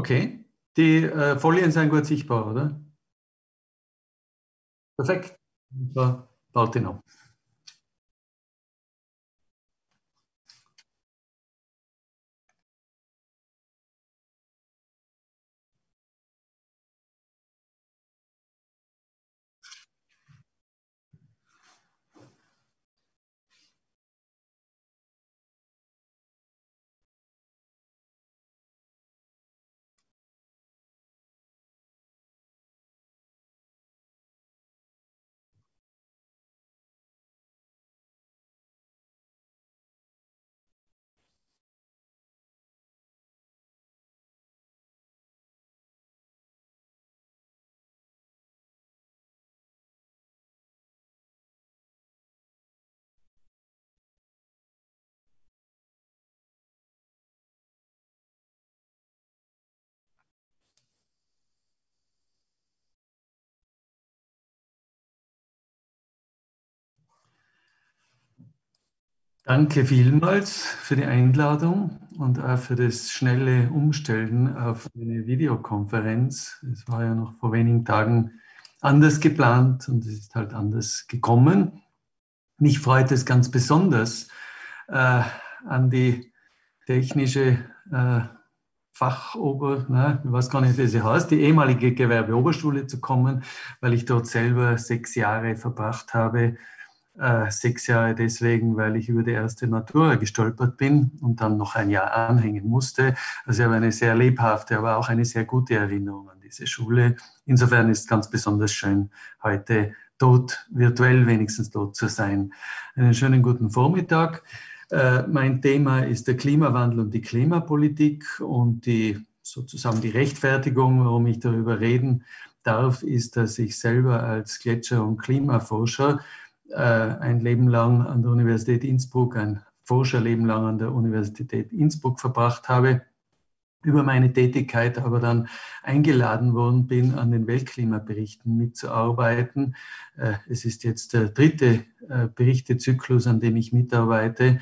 Okay. Die äh, Folien sind gut sichtbar, oder? Perfekt. Baut den ab. Danke vielmals für die Einladung und auch für das schnelle Umstellen auf eine Videokonferenz. Es war ja noch vor wenigen Tagen anders geplant und es ist halt anders gekommen. Mich freut es ganz besonders, äh, an die technische äh, Fachober, na, ich weiß gar nicht, wie sie heißt, die ehemalige Gewerbeoberschule zu kommen, weil ich dort selber sechs Jahre verbracht habe äh, sechs Jahre deswegen, weil ich über die erste Matura gestolpert bin und dann noch ein Jahr anhängen musste. Also ich habe eine sehr lebhafte, aber auch eine sehr gute Erinnerung an diese Schule. Insofern ist es ganz besonders schön, heute dort, virtuell wenigstens dort zu sein. Einen schönen guten Vormittag. Äh, mein Thema ist der Klimawandel und die Klimapolitik und die sozusagen die Rechtfertigung, warum ich darüber reden darf, ist, dass ich selber als Gletscher- und Klimaforscher ein Leben lang an der Universität Innsbruck, ein Forscherleben lang an der Universität Innsbruck verbracht habe, über meine Tätigkeit aber dann eingeladen worden bin, an den Weltklimaberichten mitzuarbeiten. Äh, es ist jetzt der dritte äh, Berichtezyklus, an dem ich mitarbeite.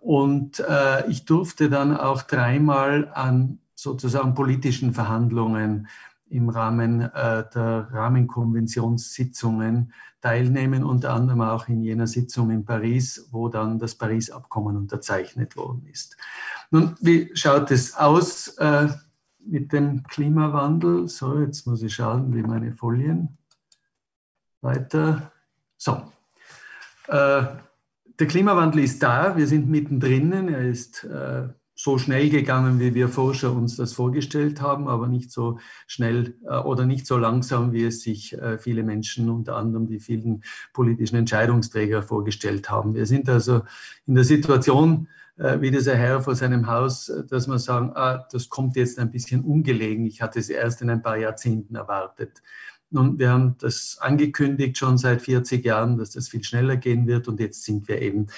Und ich durfte dann auch dreimal an sozusagen politischen Verhandlungen im Rahmen der Rahmenkonventionssitzungen teilnehmen, unter anderem auch in jener Sitzung in Paris, wo dann das Paris-Abkommen unterzeichnet worden ist. Nun, wie schaut es aus äh, mit dem Klimawandel? So, jetzt muss ich schauen, wie meine Folien weiter. So, äh, der Klimawandel ist da, wir sind mittendrin, er ist äh, so schnell gegangen, wie wir Forscher uns das vorgestellt haben, aber nicht so schnell äh, oder nicht so langsam, wie es sich äh, viele Menschen, unter anderem die vielen politischen Entscheidungsträger vorgestellt haben. Wir sind also in der Situation, äh, wie dieser Herr vor seinem Haus, dass man sagen, ah, das kommt jetzt ein bisschen ungelegen. Ich hatte es erst in ein paar Jahrzehnten erwartet. Nun, wir haben das angekündigt schon seit 40 Jahren, dass das viel schneller gehen wird und jetzt sind wir eben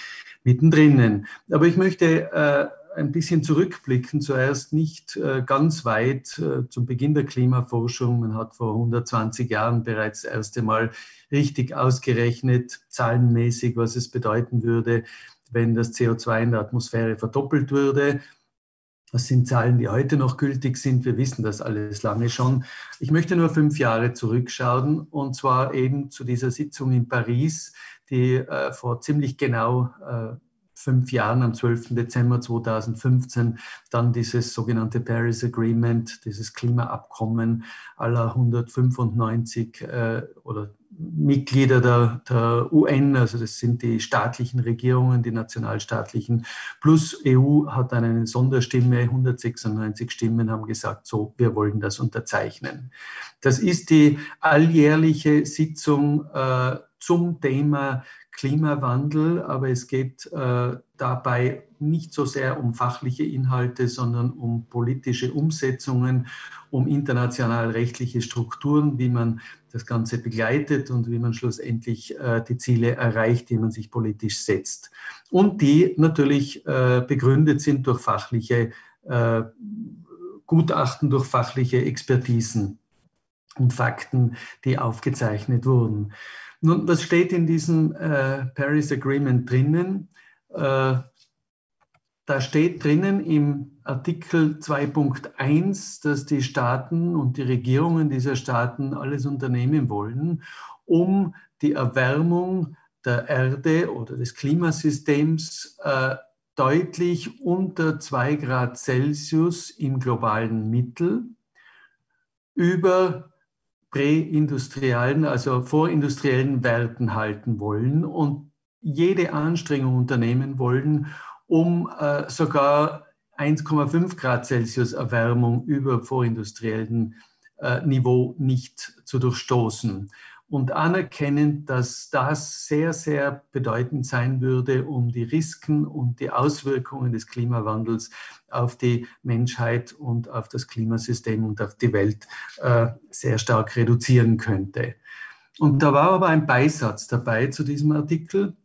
mittendrin. Aber ich möchte äh, ein bisschen zurückblicken, zuerst nicht äh, ganz weit äh, zum Beginn der Klimaforschung. Man hat vor 120 Jahren bereits das erste Mal richtig ausgerechnet, zahlenmäßig, was es bedeuten würde, wenn das CO2 in der Atmosphäre verdoppelt würde. Das sind Zahlen, die heute noch gültig sind. Wir wissen das alles lange schon. Ich möchte nur fünf Jahre zurückschauen und zwar eben zu dieser Sitzung in Paris, die äh, vor ziemlich genau äh, fünf Jahren, am 12. Dezember 2015, dann dieses sogenannte Paris Agreement, dieses Klimaabkommen aller 195 äh, oder Mitglieder der, der, UN, also das sind die staatlichen Regierungen, die nationalstaatlichen, plus EU hat dann eine Sonderstimme, 196 Stimmen haben gesagt, so, wir wollen das unterzeichnen. Das ist die alljährliche Sitzung äh, zum Thema Klimawandel, aber es geht äh, dabei nicht so sehr um fachliche Inhalte, sondern um politische Umsetzungen, um international rechtliche Strukturen, wie man das Ganze begleitet und wie man schlussendlich äh, die Ziele erreicht, die man sich politisch setzt. Und die natürlich äh, begründet sind durch fachliche äh, Gutachten, durch fachliche Expertisen und Fakten, die aufgezeichnet wurden. Nun, was steht in diesem äh, Paris Agreement drinnen? Äh, da steht drinnen im Artikel 2.1, dass die Staaten und die Regierungen dieser Staaten alles unternehmen wollen, um die Erwärmung der Erde oder des Klimasystems äh, deutlich unter 2 Grad Celsius im globalen Mittel über präindustriellen, also vorindustriellen Werten halten wollen und jede Anstrengung unternehmen wollen, um äh, sogar 1,5 Grad Celsius Erwärmung über vorindustriellen äh, Niveau nicht zu durchstoßen und anerkennen, dass das sehr, sehr bedeutend sein würde, um die Risiken und die Auswirkungen des Klimawandels auf die Menschheit und auf das Klimasystem und auf die Welt äh, sehr stark reduzieren könnte. Und da war aber ein Beisatz dabei zu diesem Artikel.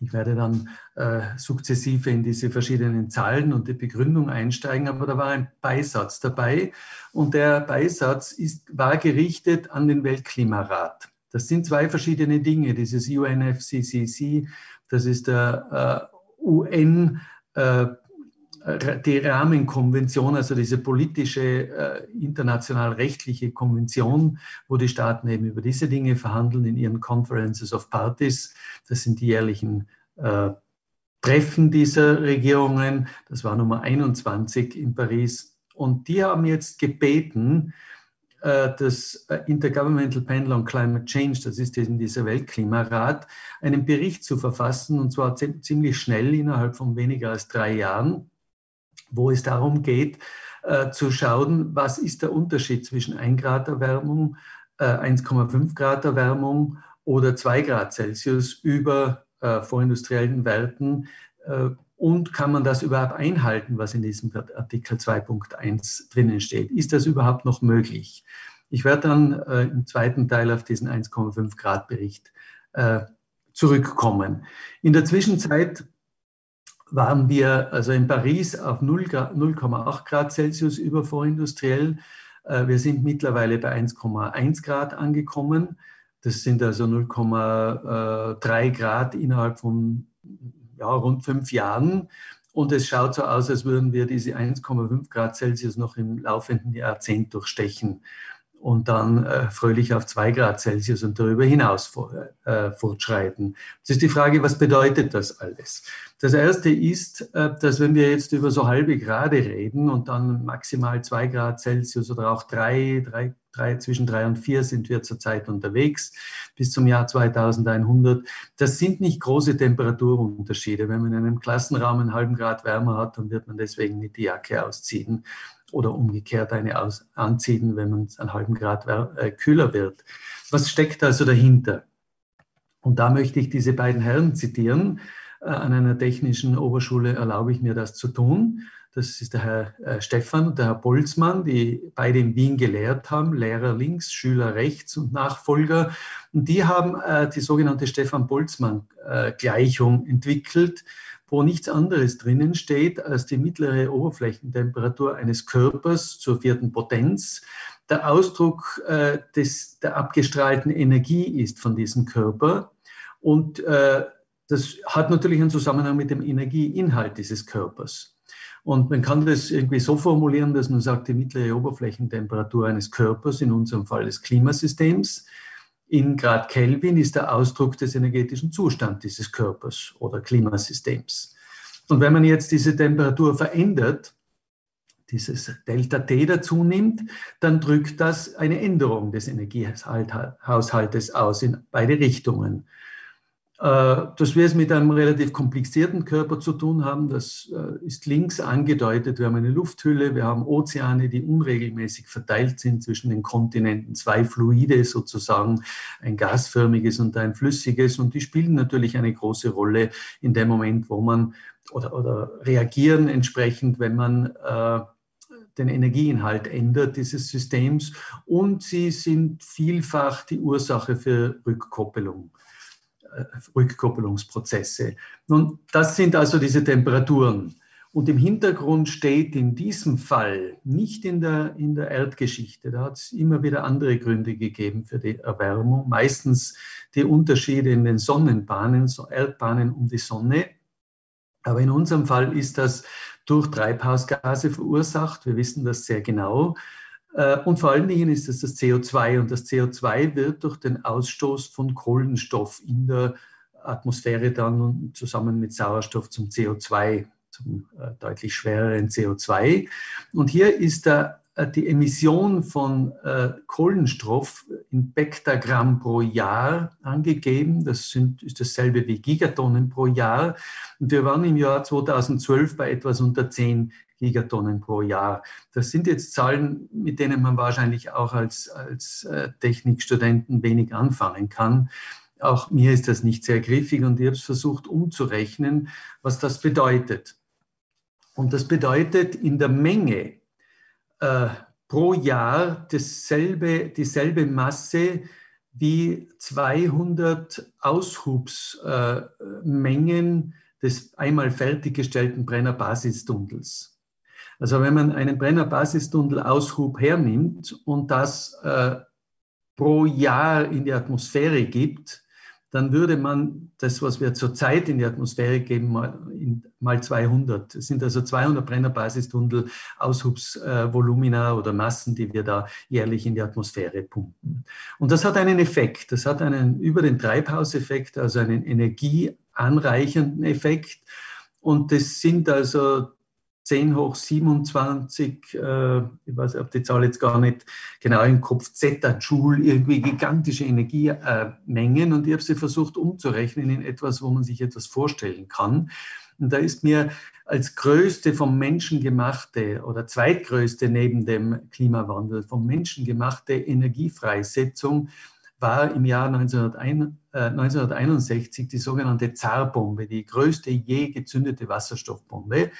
Ich werde dann äh, sukzessive in diese verschiedenen Zahlen und die Begründung einsteigen, aber da war ein Beisatz dabei und der Beisatz ist, war gerichtet an den Weltklimarat. Das sind zwei verschiedene Dinge, dieses UNFCCC, das ist der äh, UN, äh, die Rahmenkonvention, also diese politische äh, international rechtliche Konvention, wo die Staaten eben über diese Dinge verhandeln in ihren Conferences of Parties. Das sind die jährlichen äh, Treffen dieser Regierungen. Das war Nummer 21 in Paris. Und die haben jetzt gebeten, äh, das äh, Intergovernmental Panel on Climate Change, das ist eben dieser Weltklimarat, einen Bericht zu verfassen, und zwar ziemlich schnell, innerhalb von weniger als drei Jahren, wo es darum geht, äh, zu schauen, was ist der Unterschied zwischen 1 Grad Erwärmung, 1,5 Grad Erwärmung oder 2 Grad Celsius über vorindustriellen Werten und kann man das überhaupt einhalten, was in diesem Artikel 2.1 drinnen steht? Ist das überhaupt noch möglich? Ich werde dann äh, im zweiten Teil auf diesen 1,5 Grad Bericht äh, zurückkommen. In der Zwischenzeit waren wir also in Paris auf 0,8 Grad Celsius über vorindustriell. Äh, wir sind mittlerweile bei 1,1 Grad angekommen. Das sind also 0,3 Grad innerhalb von ja, rund fünf Jahren. Und es schaut so aus, als würden wir diese 1,5 Grad Celsius noch im laufenden Jahrzehnt durchstechen und dann äh, fröhlich auf 2 Grad Celsius und darüber hinaus vor, äh, fortschreiten. Es ist die Frage, was bedeutet das alles? Das erste ist, äh, dass wenn wir jetzt über so halbe Grade reden und dann maximal 2 Grad Celsius oder auch 3, 3 drei, zwischen drei und vier sind wir zurzeit unterwegs bis zum Jahr 2100. Das sind nicht große Temperaturunterschiede. Wenn man in einem Klassenraum einen halben Grad wärmer hat, dann wird man deswegen nicht die Jacke ausziehen oder umgekehrt eine aus, anziehen, wenn man einen halben Grad äh, kühler wird. Was steckt also dahinter? Und da möchte ich diese beiden Herren zitieren. Äh, an einer technischen Oberschule erlaube ich mir das zu tun. Das ist der Herr äh, Stefan und der Herr Boltzmann, die beide in Wien gelehrt haben, Lehrer links, Schüler rechts und Nachfolger. Und die haben äh, die sogenannte Stefan-Boltzmann-Gleichung äh, entwickelt, wo nichts anderes drinnen steht als die mittlere Oberflächentemperatur eines Körpers zur vierten Potenz. Der Ausdruck äh, des, der abgestrahlten Energie ist von diesem Körper. Und äh, das hat natürlich einen Zusammenhang mit dem Energieinhalt dieses Körpers. Und man kann das irgendwie so formulieren, dass man sagt, die mittlere Oberflächentemperatur eines Körpers, in unserem Fall des Klimasystems, in Grad Kelvin ist der Ausdruck des energetischen Zustands dieses Körpers oder Klimasystems. Und wenn man jetzt diese Temperatur verändert, dieses Delta T dazu nimmt, dann drückt das eine Änderung des Energiehaushaltes aus in beide Richtungen. Äh, dass wir es mit einem relativ komplizierten Körper zu tun haben, das äh, ist links angedeutet. Wir haben eine Lufthülle, wir haben Ozeane, die unregelmäßig verteilt sind zwischen den Kontinenten, zwei Fluide sozusagen, ein gasförmiges und ein flüssiges. Und die spielen natürlich eine große Rolle in dem Moment, wo man oder, oder reagieren entsprechend, wenn man äh, den Energieinhalt ändert dieses Systems. Und sie sind vielfach die Ursache für Rückkoppelung. Äh, Rückkopplungsprozesse. Nun, das sind also diese Temperaturen. Und im Hintergrund steht in diesem Fall, nicht in der, in der Erdgeschichte, da hat es immer wieder andere Gründe gegeben für die Erwärmung, meistens die Unterschiede in den Sonnenbahnen, so Erdbahnen um die Sonne. Aber in unserem Fall ist das durch Treibhausgase verursacht. Wir wissen das sehr genau. Äh, und vor allen Dingen ist es das CO2. Und das CO2 wird durch den Ausstoß von Kohlenstoff in der Atmosphäre dann zusammen mit Sauerstoff zum CO2, zum äh, deutlich schwereren CO2. Und hier ist der äh, die Emission von Kohlenstoff in Pektagramm pro Jahr angegeben. Das sind, ist dasselbe wie Gigatonnen pro Jahr. Und wir waren im Jahr 2012 bei etwas unter 10 Gigatonnen pro Jahr. Das sind jetzt Zahlen, mit denen man wahrscheinlich auch als, als äh, Technikstudenten wenig anfangen kann. Auch mir ist das nicht sehr griffig und ich habe es versucht umzurechnen, was das bedeutet. Und das bedeutet in der Menge äh, pro Jahr dasselbe, dieselbe Masse wie 200 Aushubsmengen äh, des einmal fertiggestellten Brenner-Basistunnels. Also wenn man einen Brenner-Basistunnel-Aushub hernimmt und das äh, pro Jahr in die Atmosphäre gibt, dann würde man das, was wir zurzeit in die Atmosphäre geben, mal, in, mal 200. Es sind also 200 Brennerbasistunnel Aushubsvolumina äh, oder Massen, die wir da jährlich in die Atmosphäre pumpen. Und das hat einen Effekt. Das hat einen über den Treibhauseffekt, also einen energieanreichenden Effekt. Und das sind also 10 hoch 27, äh, ich weiß, habe die Zahl jetzt gar nicht genau im Kopf, Zeta-Joule, irgendwie gigantische Energiemengen und ich habe sie versucht umzurechnen in etwas, wo man sich etwas vorstellen kann. Und da ist mir als größte vom Menschen gemachte oder zweitgrößte neben dem Klimawandel vom Menschen gemachte Energiefreisetzung war im Jahr 1961 äh, die sogenannte Zarbombe, die größte je gezündete Wasserstoffbombe.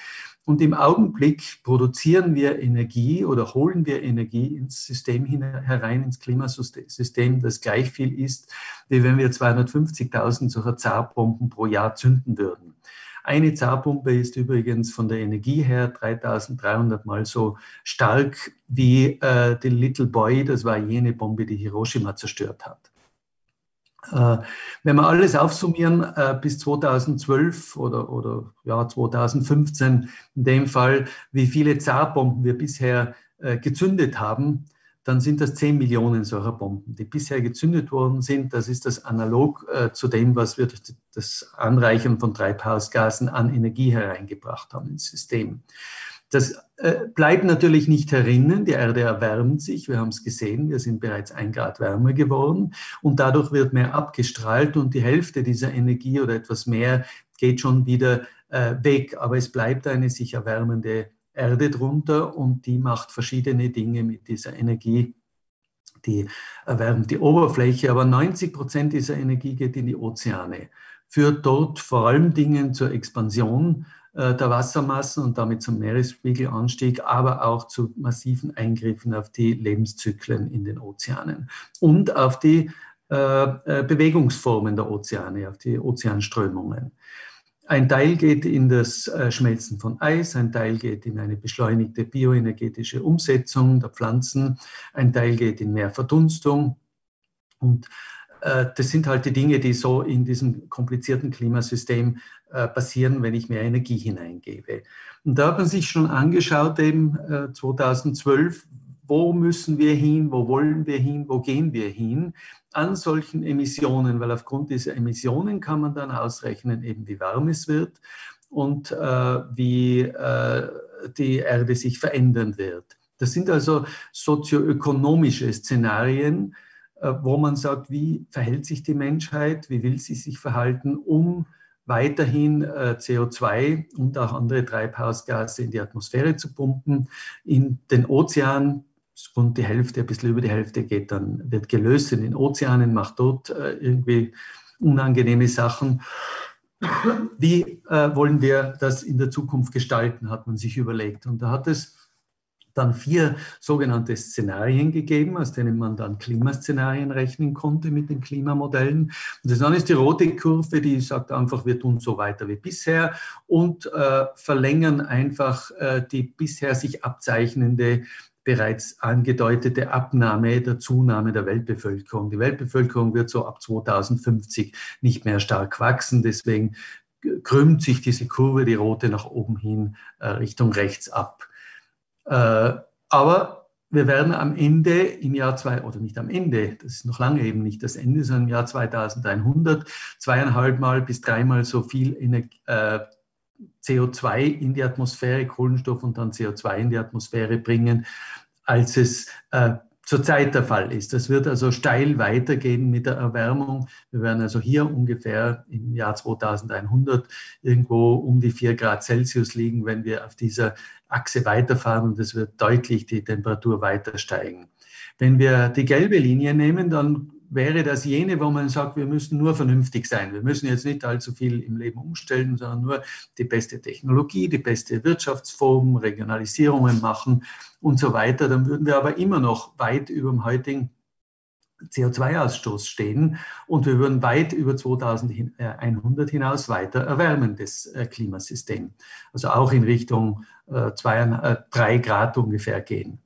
Und im Augenblick produzieren wir Energie oder holen wir Energie ins System herein, ins Klimasystem, das gleich viel ist, wie wenn wir 250.000 solcher Zarbomben pro Jahr zünden würden. Eine Zarbombe ist übrigens von der Energie her 3300 Mal so stark wie äh, die Little Boy, das war jene Bombe, die Hiroshima zerstört hat. Äh, wenn wir alles aufsummieren äh, bis 2012 oder, oder ja, 2015 in dem Fall, wie viele Zarbomben wir bisher äh, gezündet haben, dann sind das 10 Millionen solcher Bomben, die bisher gezündet worden sind. Das ist das analog zu dem, was wir durch das Anreichern von Treibhausgasen an Energie hereingebracht haben ins System. Das äh, bleibt natürlich nicht herinnen. Die Erde erwärmt sich. Wir haben es gesehen. Wir sind bereits ein Grad wärmer geworden. Und dadurch wird mehr abgestrahlt und die Hälfte dieser Energie oder etwas mehr geht schon wieder äh, weg. Aber es bleibt eine sich erwärmende Erde drunter und die macht verschiedene Dinge mit dieser Energie. Die erwärmt die Oberfläche, aber 90 Prozent dieser Energie geht in die Ozeane, führt dort vor allem Dingen zur Expansion der Wassermassen und damit zum Meeresspiegelanstieg, aber auch zu massiven Eingriffen auf die Lebenszyklen in den Ozeanen und auf die äh, äh, Bewegungsformen der Ozeane, auf die Ozeanströmungen. Ein Teil geht in das Schmelzen von Eis, ein Teil geht in eine beschleunigte bioenergetische Umsetzung der Pflanzen, ein Teil geht in mehr Verdunstung. Und das sind halt die Dinge, die so in diesem komplizierten Klimasystem äh, passieren, wenn ich mehr Energie hineingebe. Und da hat man sich schon angeschaut, eben 2012, äh, wo müssen wir hin, wo wollen wir hin, wo gehen wir hin an solchen Emissionen, weil aufgrund dieser Emissionen kann man dann ausrechnen, eben wie warm es wird und äh, wie äh, die Erde sich verändern wird. Das sind also sozioökonomische Szenarien, äh, wo man sagt, wie verhält sich die Menschheit, wie will sie sich verhalten, um weiterhin äh, CO2 und auch andere Treibhausgase in die Atmosphäre zu pumpen. In den Ozeanen, rund die Hälfte, ein bisschen über die Hälfte geht dann, wird gelöst in den Ozeanen, macht dort äh, irgendwie unangenehme Sachen. Wie äh, wollen wir das in der Zukunft gestalten, hat man sich überlegt. Und da hat es dann vier sogenannte Szenarien gegeben, aus denen man dann Klimaszenarien rechnen konnte mit den Klimamodellen. Und das dann ist die rote Kurve, die sagt einfach, wir tun so weiter wie bisher und äh, verlängern einfach äh, die bisher sich abzeichnende bereits angedeutete Abnahme der Zunahme der Weltbevölkerung. Die Weltbevölkerung wird so ab 2050 nicht mehr stark wachsen. Deswegen krümmt sich diese Kurve, die rote, nach oben hin äh, Richtung rechts ab. Äh, aber wir werden am Ende im Jahr zwei, oder nicht am Ende, das ist noch lange eben nicht das Ende, sondern im Jahr 2100 zweieinhalb Mal bis dreimal so viel Energie, äh, CO2 in die Atmosphäre, Kohlenstoff und dann CO2 in die Atmosphäre bringen, als es äh, zurzeit der Fall ist. Das wird also steil weitergehen mit der Erwärmung. Wir werden also hier ungefähr im Jahr 2100 irgendwo um die 4 Grad Celsius liegen, wenn wir auf dieser Achse weiterfahren und es wird deutlich die Temperatur weiter steigen. Wenn wir die gelbe Linie nehmen, dann wäre das jene, wo man sagt, wir müssen nur vernünftig sein. Wir müssen jetzt nicht allzu viel im Leben umstellen, sondern nur die beste Technologie, die beste Wirtschaftsform, Regionalisierungen machen und so weiter. Dann würden wir aber immer noch weit über dem heutigen CO2-Ausstoß stehen und wir würden weit über 2100 hinaus weiter erwärmen, das äh, Klimasystem. Also auch in Richtung äh, zwei, äh, drei Grad ungefähr gehen.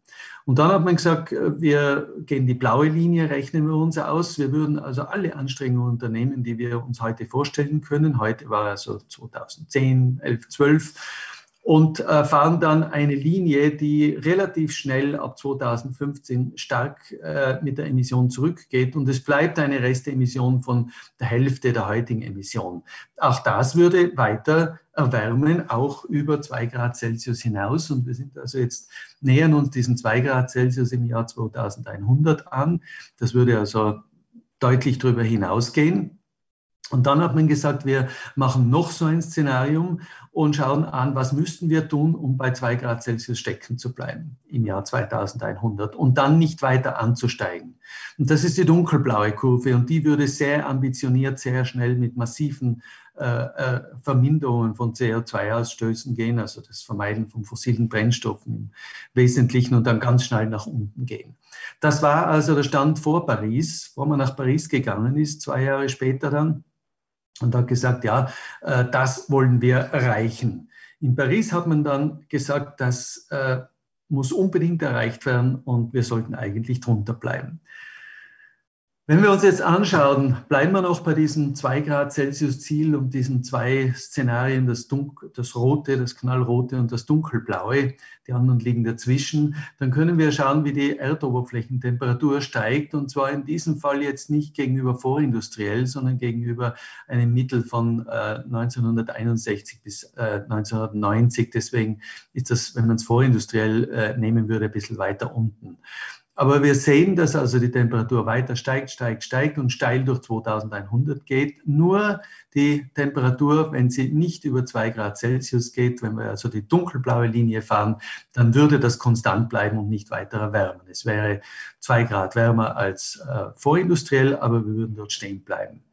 Und dann hat man gesagt, äh, wir gehen die blaue Linie, rechnen wir uns aus. Wir würden also alle Anstrengungen unternehmen, die wir uns heute vorstellen können. Heute war also 2010, 11, 12 und äh, fahren dann eine Linie, die relativ schnell ab 2015 stark äh, mit der Emission zurückgeht und es bleibt eine Restemission von der Hälfte der heutigen Emission. Auch das würde weiter erwärmen, auch über zwei Grad Celsius hinaus und wir sind also jetzt nähern uns diesen zwei Grad Celsius im Jahr 2100 an. Das würde also deutlich darüber hinausgehen. Und dann hat man gesagt, wir machen noch so ein Szenarium und schauen an, was müssten wir tun, um bei zwei Grad Celsius stecken zu bleiben im Jahr 2100 und dann nicht weiter anzusteigen. Und das ist die dunkelblaue Kurve und die würde sehr ambitioniert, sehr schnell mit massiven äh, äh, Verminderungen von CO2-Ausstößen gehen, also das Vermeiden von fossilen Brennstoffen im Wesentlichen und dann ganz schnell nach unten gehen. Das war also der Stand vor Paris, wo man nach Paris gegangen ist, zwei Jahre später dann und hat gesagt, ja, äh, das wollen wir erreichen. In Paris hat man dann gesagt, das äh, muss unbedingt erreicht werden und wir sollten eigentlich drunter bleiben. Wenn wir uns jetzt anschauen, bleiben wir noch bei diesem 2 Grad Celsius Ziel und diesen zwei Szenarien, das, Dunkel, das rote, das knallrote und das dunkelblaue, die anderen liegen dazwischen, dann können wir schauen, wie die Erdoberflächentemperatur steigt und zwar in diesem Fall jetzt nicht gegenüber vorindustriell, sondern gegenüber einem Mittel von äh, 1961 bis äh, 1990. Deswegen ist das, wenn man es vorindustriell äh, nehmen würde, ein bisschen weiter unten. Aber wir sehen, dass also die Temperatur weiter steigt, steigt, steigt und steil durch 2100 geht. Nur die Temperatur, wenn sie nicht über zwei Grad Celsius geht, wenn wir also die dunkelblaue Linie fahren, dann würde das konstant bleiben und nicht weiter erwärmen. Es wäre zwei Grad wärmer als äh, vorindustriell, aber wir würden dort stehen bleiben.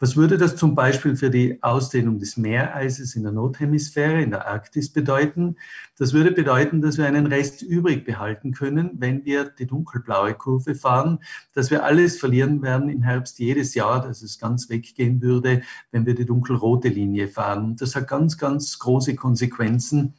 Was würde das zum Beispiel für die Ausdehnung des Meereises in der Nordhemisphäre, in der Arktis bedeuten? Das würde bedeuten, dass wir einen Rest übrig behalten können, wenn wir die dunkelblaue Kurve fahren, dass wir alles verlieren werden im Herbst jedes Jahr, dass es ganz weggehen würde, wenn wir die dunkelrote Linie fahren. Das hat ganz, ganz große Konsequenzen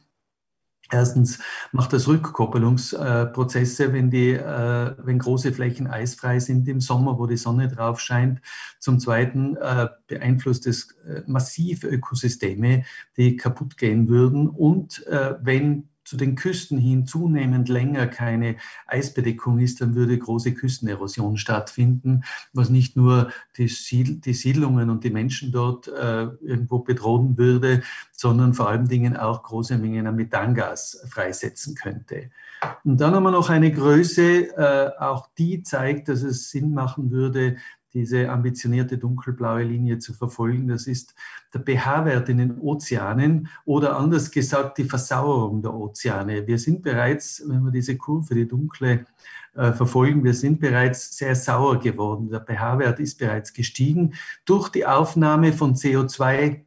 Erstens macht das Rückkoppelungsprozesse, wenn, die, äh, wenn große Flächen eisfrei sind im Sommer, wo die Sonne drauf scheint. Zum Zweiten äh, beeinflusst es äh, massiv Ökosysteme, die kaputt gehen würden. Und wenn zu den Küsten hin zunehmend länger keine Eisbedeckung ist, dann würde große Küstenerosion stattfinden, was nicht nur die, Siedlungen und die Menschen dort äh, irgendwo bedrohen würde, sondern vor allen Dingen auch große Mengen an Methangas freisetzen könnte. Und dann haben wir noch eine Größe, äh, auch die zeigt, dass es Sinn machen würde, diese ambitionierte dunkelblaue Linie zu verfolgen. Das ist der pH-Wert in den Ozeanen oder anders gesagt die Versauerung der Ozeane. Wir sind bereits, wenn wir diese Kurve, die dunkle, äh, verfolgen, wir sind bereits sehr sauer geworden. Der pH-Wert ist bereits gestiegen durch die Aufnahme von CO2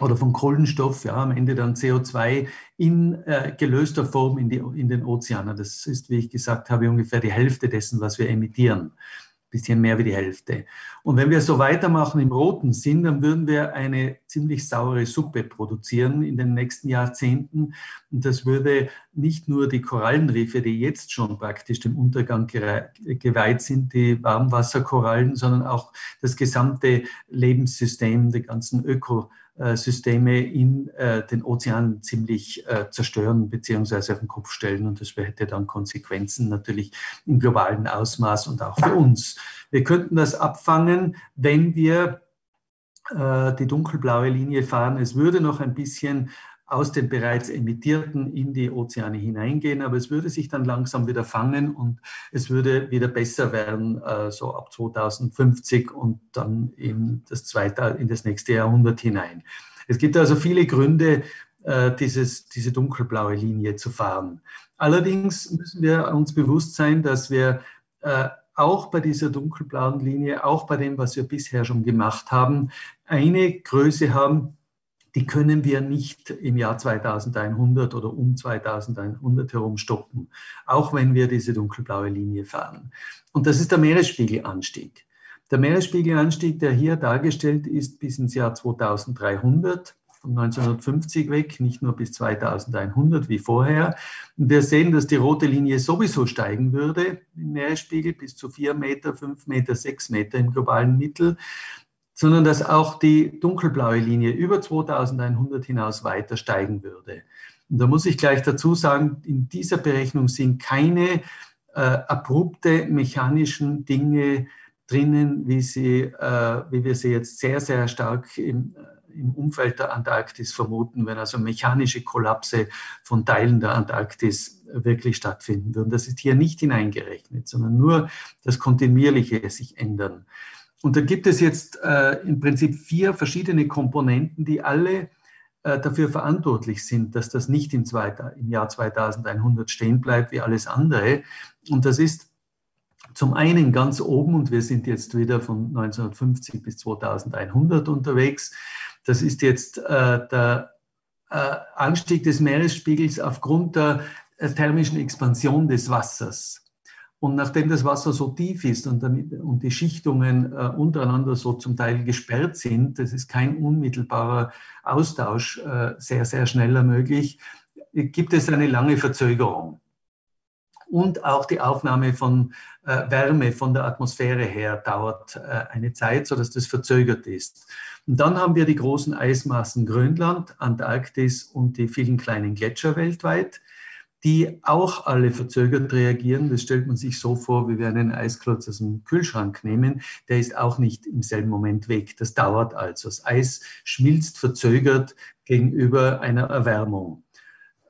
oder von Kohlenstoff, ja, am Ende dann CO2 in äh, gelöster Form in, die, in den Ozeanen. Das ist, wie ich gesagt habe, ungefähr die Hälfte dessen, was wir emittieren bisschen mehr wie die Hälfte. Und wenn wir so weitermachen im roten Sinn, dann würden wir eine ziemlich saure Suppe produzieren in den nächsten Jahrzehnten. Und das würde nicht nur die Korallenriffe, die jetzt schon praktisch dem Untergang geweiht sind, die Warmwasserkorallen, sondern auch das gesamte Lebenssystem, die ganzen Öko Systeme in den Ozeanen ziemlich zerstören bzw. auf den Kopf stellen. Und das hätte dann Konsequenzen natürlich im globalen Ausmaß und auch für uns. Wir könnten das abfangen, wenn wir die dunkelblaue Linie fahren. Es würde noch ein bisschen aus den bereits emittierten in die Ozeane hineingehen, aber es würde sich dann langsam wieder fangen und es würde wieder besser werden, äh, so ab 2050 und dann in das, zweite, in das nächste Jahrhundert hinein. Es gibt also viele Gründe, äh, dieses, diese dunkelblaue Linie zu fahren. Allerdings müssen wir uns bewusst sein, dass wir äh, auch bei dieser dunkelblauen Linie, auch bei dem, was wir bisher schon gemacht haben, eine Größe haben, die können wir nicht im Jahr 2100 oder um 2100 herum stoppen, auch wenn wir diese dunkelblaue Linie fahren. Und das ist der Meeresspiegelanstieg. Der Meeresspiegelanstieg, der hier dargestellt ist, bis ins Jahr 2300, von 1950 weg, nicht nur bis 2100 wie vorher. Und wir sehen, dass die rote Linie sowieso steigen würde im Meeresspiegel bis zu 4 Meter, 5 Meter, 6 Meter im globalen Mittel sondern dass auch die dunkelblaue Linie über 2100 hinaus weiter steigen würde. Und da muss ich gleich dazu sagen, in dieser Berechnung sind keine äh, abrupte mechanischen Dinge drinnen, wie, sie, äh, wie wir sie jetzt sehr, sehr stark im, äh, im Umfeld der Antarktis vermuten, wenn also mechanische Kollapse von Teilen der Antarktis wirklich stattfinden würden. Das ist hier nicht hineingerechnet, sondern nur das kontinuierliche sich ändern. Und da gibt es jetzt äh, im Prinzip vier verschiedene Komponenten, die alle äh, dafür verantwortlich sind, dass das nicht im, zweiter, im Jahr 2100 stehen bleibt wie alles andere. Und das ist zum einen ganz oben, und wir sind jetzt wieder von 1950 bis 2100 unterwegs, das ist jetzt äh, der äh, Anstieg des Meeresspiegels aufgrund der äh, thermischen Expansion des Wassers. Und nachdem das Wasser so tief ist und, damit, und die Schichtungen äh, untereinander so zum Teil gesperrt sind, das ist kein unmittelbarer Austausch äh, sehr, sehr schneller möglich, gibt es eine lange Verzögerung. Und auch die Aufnahme von äh, Wärme von der Atmosphäre her dauert äh, eine Zeit, sodass das verzögert ist. Und dann haben wir die großen Eismassen Grönland, Antarktis und die vielen kleinen Gletscher weltweit die auch alle verzögert reagieren. Das stellt man sich so vor, wie wir einen Eisklotz aus dem Kühlschrank nehmen. Der ist auch nicht im selben Moment weg. Das dauert also. Das Eis schmilzt verzögert gegenüber einer Erwärmung.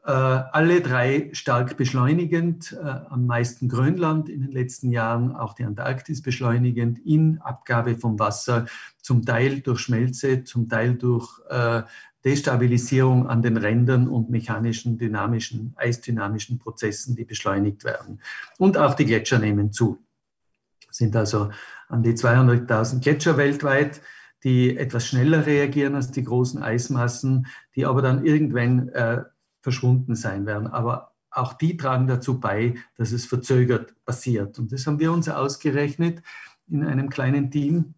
Äh, alle drei stark beschleunigend, äh, am meisten Grönland in den letzten Jahren, auch die Antarktis beschleunigend in Abgabe vom Wasser, zum Teil durch Schmelze, zum Teil durch äh, Destabilisierung an den Rändern und mechanischen, dynamischen, eisdynamischen Prozessen, die beschleunigt werden. Und auch die Gletscher nehmen zu. Es sind also an die 200.000 Gletscher weltweit, die etwas schneller reagieren als die großen Eismassen, die aber dann irgendwann äh, verschwunden sein werden. Aber auch die tragen dazu bei, dass es verzögert passiert. Und das haben wir uns ausgerechnet in einem kleinen Team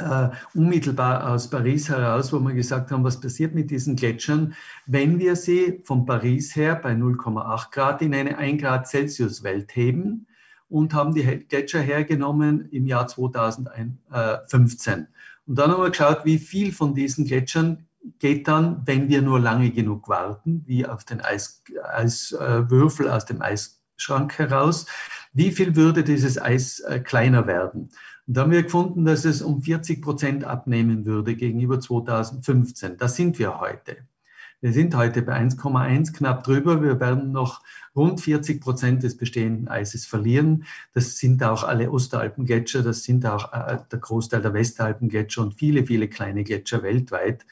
Uh, unmittelbar aus Paris heraus, wo wir gesagt haben, was passiert mit diesen Gletschern, wenn wir sie von Paris her bei 0,8 Grad in eine 1 Grad Celsius Welt heben und haben die Gletscher hergenommen im Jahr 2015. Und dann haben wir geschaut, wie viel von diesen Gletschern geht dann, wenn wir nur lange genug warten, wie auf den Eis, Eiswürfel aus dem Eisschrank heraus, wie viel würde dieses Eis äh, kleiner werden. Und da haben wir gefunden, dass es um 40 Prozent abnehmen würde gegenüber 2015. Da sind wir heute. Wir sind heute bei 1,1 knapp drüber. Wir werden noch rund 40 Prozent des bestehenden Eises verlieren. Das sind auch alle Ostalpengletscher, das sind auch äh, der Großteil der Westalpengletscher und viele, viele kleine Gletscher weltweit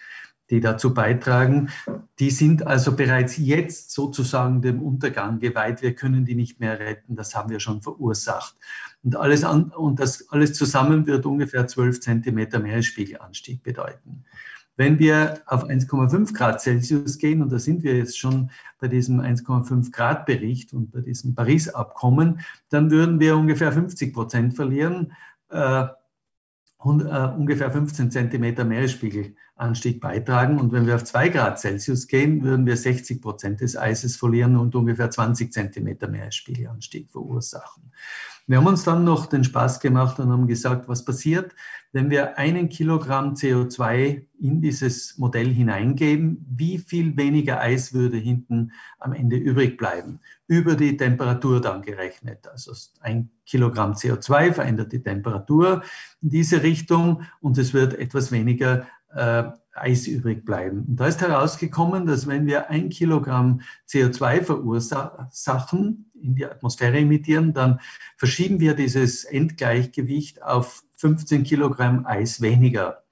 die dazu beitragen. Die sind also bereits jetzt sozusagen dem Untergang geweiht. Wir können die nicht mehr retten. Das haben wir schon verursacht. Und alles, an, und das alles zusammen wird ungefähr 12 Zentimeter Meeresspiegelanstieg bedeuten. Wenn wir auf 1,5 Grad Celsius gehen, und da sind wir jetzt schon bei diesem 1,5 Grad Bericht und bei diesem Paris-Abkommen, dann würden wir ungefähr 50 Prozent verlieren. Äh, ungefähr 15 Zentimeter Meeresspiegel Anstieg beitragen. Und wenn wir auf 2 Grad Celsius gehen, würden wir 60 Prozent des Eises verlieren und ungefähr 20 Zentimeter Meeresspiegelanstieg verursachen. Wir haben uns dann noch den Spaß gemacht und haben gesagt, was passiert, wenn wir einen Kilogramm CO2 in dieses Modell hineingeben, wie viel weniger Eis würde hinten am Ende übrig bleiben? Über die Temperatur dann gerechnet. Also ein Kilogramm CO2 verändert die Temperatur in diese Richtung und es wird etwas weniger äh, Eis übrig bleiben. Und da ist herausgekommen, dass wenn wir ein Kilogramm CO2 verursachen, in die Atmosphäre emittieren, dann verschieben wir dieses Endgleichgewicht auf 15 Kilogramm Eis weniger.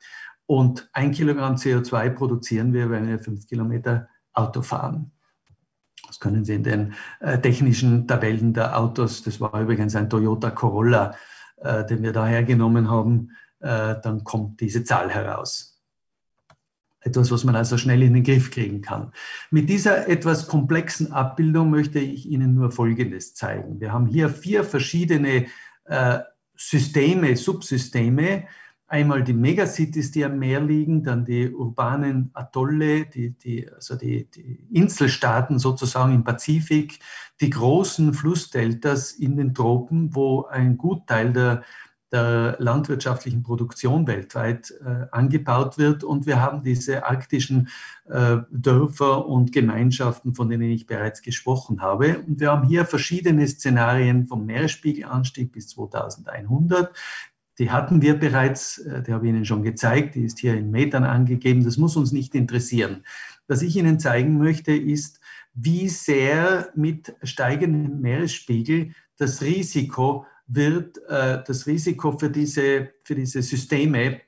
Und ein Kilogramm CO2 produzieren wir, wenn wir fünf Kilometer Auto fahren. Das können Sie in den äh, technischen Tabellen der Autos, das war übrigens ein Toyota Corolla, äh, den wir da hergenommen haben, äh, dann kommt diese Zahl heraus. Etwas, was man also schnell in den Griff kriegen kann. Mit dieser etwas komplexen Abbildung möchte ich Ihnen nur Folgendes zeigen. Wir haben hier vier verschiedene äh, Systeme, Subsysteme. Einmal die Megacities, die am Meer liegen, dann die urbanen Atolle, die, die, also die, die Inselstaaten sozusagen im Pazifik, die großen Flussdeltas in den Tropen, wo ein Gutteil der der landwirtschaftlichen Produktion weltweit äh, angebaut wird. Und wir haben diese arktischen äh, Dörfer und Gemeinschaften, von denen ich bereits gesprochen habe. Und wir haben hier verschiedene Szenarien vom Meeresspiegelanstieg bis 2100. Die hatten wir bereits, äh, die habe ich Ihnen schon gezeigt, die ist hier in Metern angegeben. Das muss uns nicht interessieren. Was ich Ihnen zeigen möchte, ist, wie sehr mit steigendem Meeresspiegel das Risiko wird äh, das Risiko für diese, für diese Systeme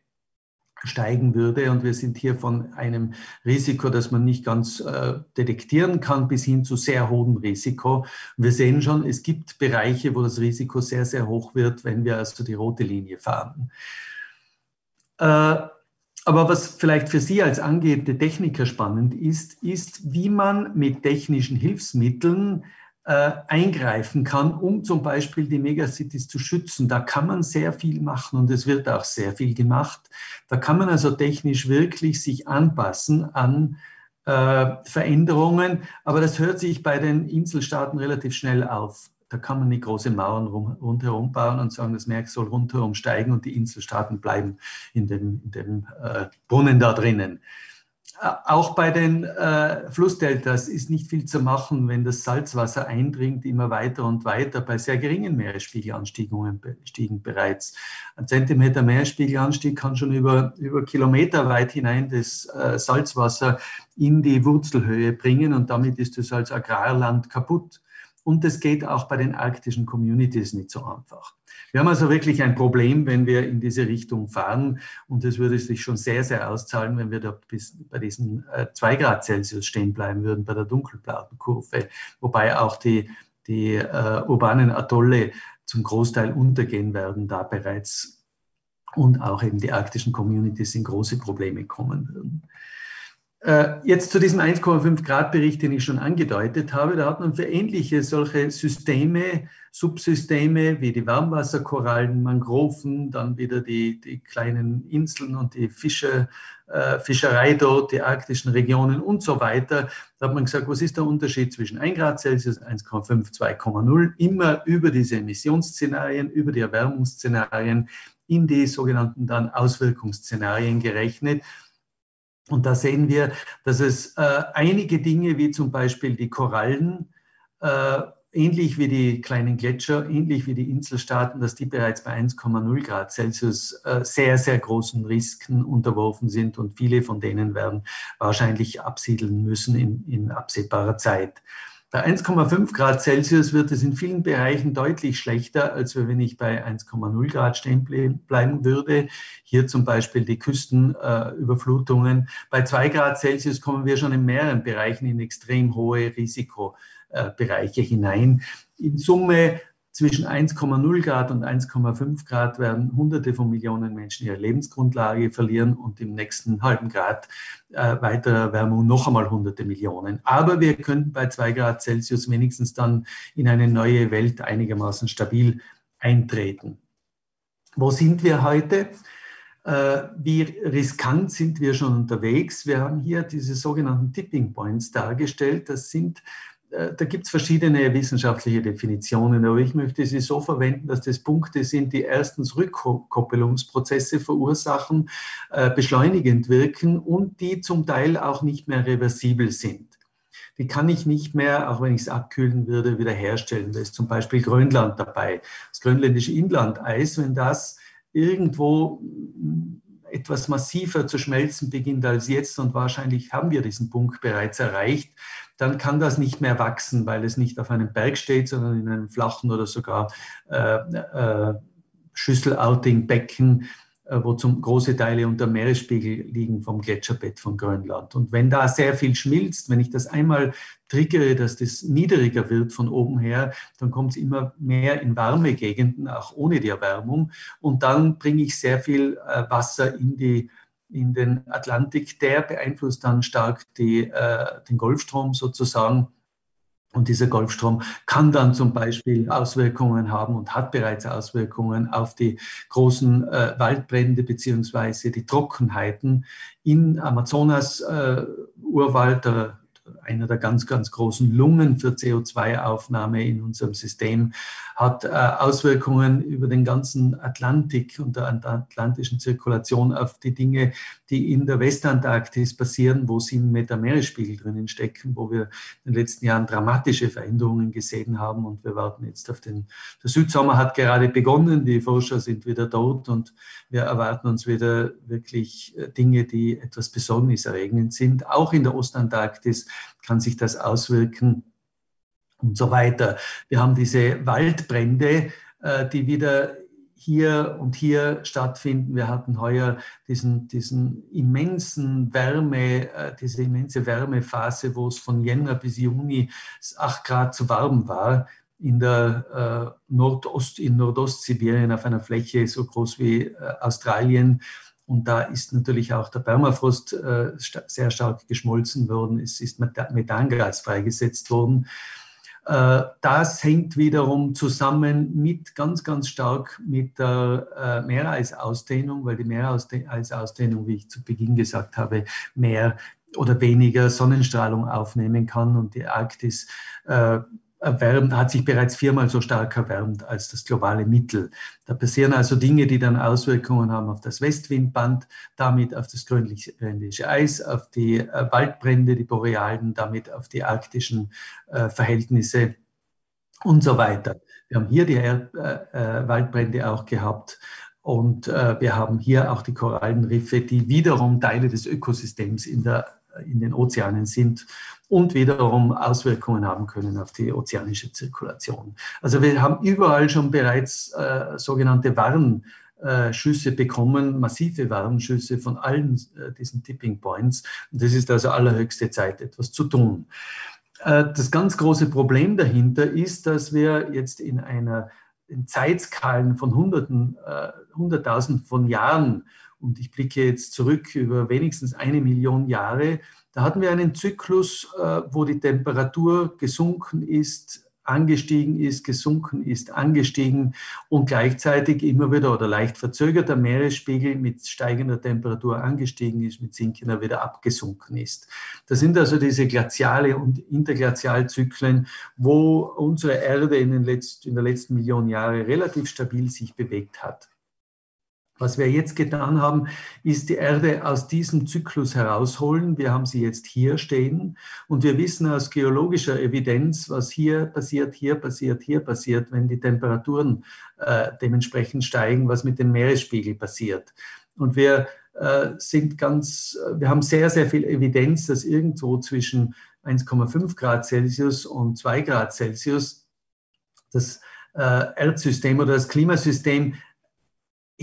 steigen würde. Und wir sind hier von einem Risiko, das man nicht ganz äh, detektieren kann, bis hin zu sehr hohem Risiko. Wir sehen schon, es gibt Bereiche, wo das Risiko sehr, sehr hoch wird, wenn wir also die rote Linie fahren. Äh, aber was vielleicht für Sie als angehende Techniker spannend ist, ist, wie man mit technischen Hilfsmitteln äh, eingreifen kann, um zum Beispiel die Megacities zu schützen. Da kann man sehr viel machen und es wird auch sehr viel gemacht. Da kann man also technisch wirklich sich anpassen an äh, Veränderungen, aber das hört sich bei den Inselstaaten relativ schnell auf. Da kann man nicht große Mauern rum, rundherum bauen und sagen, das Meer soll rundherum steigen und die Inselstaaten bleiben in dem, in dem äh, Brunnen da drinnen auch bei den äh, Flussdeltas ist nicht viel zu machen, wenn das Salzwasser eindringt, immer weiter und weiter, bei sehr geringen Meeresspiegelanstiegungen bereits. Ein Zentimeter Meeresspiegelanstieg kann schon über, über Kilometer weit hinein das äh, Salzwasser in die Wurzelhöhe bringen und damit ist es als Agrarland kaputt. Und es geht auch bei den arktischen Communities nicht so einfach. Wir haben also wirklich ein Problem, wenn wir in diese Richtung fahren. Und es würde sich schon sehr, sehr auszahlen, wenn wir da bis bei diesen äh, 2 Grad Celsius stehen bleiben würden, bei der dunkelblauen Kurve. Wobei auch die, die äh, urbanen Atolle zum Großteil untergehen werden, da bereits. Und auch eben die arktischen Communities in große Probleme kommen würden. Äh, jetzt zu diesem 1,5 Grad Bericht, den ich schon angedeutet habe. Da hat man für ähnliche solche Systeme, Subsysteme wie die Warmwasserkorallen, Mangroven, dann wieder die, die kleinen Inseln und die Fische, äh, Fischerei dort, die arktischen Regionen und so weiter. Da hat man gesagt, was ist der Unterschied zwischen 1 Grad Celsius, 1,5, 2,0? Immer über diese Emissionsszenarien, über die Erwärmungsszenarien in die sogenannten dann Auswirkungsszenarien gerechnet. Und da sehen wir, dass es äh, einige Dinge wie zum Beispiel die Korallen, äh, ähnlich wie die kleinen Gletscher, ähnlich wie die Inselstaaten, dass die bereits bei 1,0 Grad Celsius äh, sehr, sehr großen Risiken unterworfen sind und viele von denen werden wahrscheinlich absiedeln müssen in, in absehbarer Zeit. Bei 1,5 Grad Celsius wird es in vielen Bereichen deutlich schlechter, als wenn ich bei 1,0 Grad stehen bleiben würde. Hier zum Beispiel die Küstenüberflutungen. bei 2 Grad Celsius kommen wir schon in mehreren Bereichen in extrem hohe Risikobereiche hinein. In Summe zwischen 1,0 Grad und 1,5 Grad werden Hunderte von Millionen Menschen ihre Lebensgrundlage verlieren und im nächsten halben Grad äh, weiterer Erwärmung noch einmal Hunderte Millionen. Aber wir könnten bei 2 Grad Celsius wenigstens dann in eine neue Welt einigermaßen stabil eintreten. Wo sind wir heute? Äh, wie riskant sind wir schon unterwegs? Wir haben hier diese sogenannten Tipping Points dargestellt. Das sind da gibt es verschiedene wissenschaftliche Definitionen, aber ich möchte sie so verwenden, dass das Punkte sind, die erstens Rückkoppelungsprozesse verursachen, äh, beschleunigend wirken und die zum Teil auch nicht mehr reversibel sind. Die kann ich nicht mehr, auch wenn ich es abkühlen würde, wiederherstellen. Da ist zum Beispiel Grönland dabei. Das grönländische Inlandeis, wenn das irgendwo mm, etwas massiver zu schmelzen beginnt als jetzt und wahrscheinlich haben wir diesen Punkt bereits erreicht, dann kann das nicht mehr wachsen, weil es nicht auf einem Berg steht, sondern in einem flachen oder sogar äh, äh, schüsselartigen Becken, äh, wo zum große Teile unter Meeresspiegel liegen vom Gletscherbett von Grönland. Und wenn da sehr viel schmilzt, wenn ich das einmal triggere, dass das niedriger wird von oben her, dann kommt es immer mehr in warme Gegenden, auch ohne die Erwärmung. Und dann bringe ich sehr viel äh, Wasser in die in den Atlantik, der beeinflusst dann stark die, äh, den Golfstrom sozusagen. Und dieser Golfstrom kann dann zum Beispiel Auswirkungen haben und hat bereits Auswirkungen auf die großen äh, Waldbrände beziehungsweise die Trockenheiten in Amazonas äh, der einer der ganz, ganz großen Lungen für CO2-Aufnahme in unserem System, hat äh, Auswirkungen über den ganzen Atlantik und der atlantischen Zirkulation auf die Dinge, die in der Westantarktis passieren, wo sieben Meter Meeresspiegel drinnen stecken, wo wir in den letzten Jahren dramatische Veränderungen gesehen haben und wir warten jetzt auf den, der Südsommer hat gerade begonnen, die Forscher sind wieder dort und wir erwarten uns wieder wirklich äh, Dinge, die etwas besorgniserregend sind. Auch in der Ostantarktis kann sich das auswirken und so weiter. Wir haben diese Waldbrände, äh, die wieder hier und hier stattfinden. Wir hatten heuer diesen, diesen immensen Wärme, äh, diese immense Wärmephase, wo es von Jänner bis Juni 8 Grad zu warm war in der äh, Nordost, in Nordostsibirien auf einer Fläche so groß wie Australien. Und da ist natürlich auch der Permafrost äh, sehr stark geschmolzen worden. Es ist Methangas freigesetzt worden. Äh, das hängt wiederum zusammen mit ganz, ganz stark mit der äh, Meereisausdehnung, weil die Meereisausdehnung, wie ich zu Beginn gesagt habe, mehr oder weniger Sonnenstrahlung aufnehmen kann und die Arktis äh, erwärmt, hat sich bereits viermal so stark erwärmt als das globale Mittel. Da passieren also Dinge, die dann Auswirkungen haben auf das Westwindband, damit auf das grönländische Eis, auf die äh, Waldbrände, die borealen, damit auf die arktischen äh, Verhältnisse und so weiter. Wir haben hier die Erd äh, äh Waldbrände auch gehabt. Und äh, wir haben hier auch die Korallenriffe, die wiederum Teile des Ökosystems in der in den Ozeanen sind und wiederum Auswirkungen haben können auf die ozeanische Zirkulation. Also wir haben überall schon bereits äh, sogenannte Warnschüsse bekommen, massive Warnschüsse von allen äh, diesen Tipping Points. Und das ist also allerhöchste Zeit, etwas zu tun. Äh, das ganz große Problem dahinter ist, dass wir jetzt in einer in Zeitskalen von Hunderten, äh, Hunderttausend von Jahren und ich blicke jetzt zurück über wenigstens eine Million Jahre, da hatten wir einen Zyklus, äh, wo die Temperatur gesunken ist, angestiegen ist, gesunken ist, angestiegen und gleichzeitig immer wieder oder leicht verzögerter Meeresspiegel mit steigender Temperatur angestiegen ist, mit sinkender wieder abgesunken ist. Das sind also diese Glaziale und Interglazialzyklen, wo unsere Erde in, den letzten, in der letzten Million Jahre relativ stabil sich bewegt hat. Was wir jetzt getan haben, ist die Erde aus diesem Zyklus herausholen. Wir haben sie jetzt hier stehen und wir wissen aus geologischer Evidenz, was hier passiert, hier passiert, hier passiert, wenn die Temperaturen äh, dementsprechend steigen, was mit dem Meeresspiegel passiert. Und wir äh, sind ganz, wir haben sehr, sehr viel Evidenz, dass irgendwo zwischen 1,5 Grad Celsius und 2 Grad Celsius das äh, Erdsystem oder das Klimasystem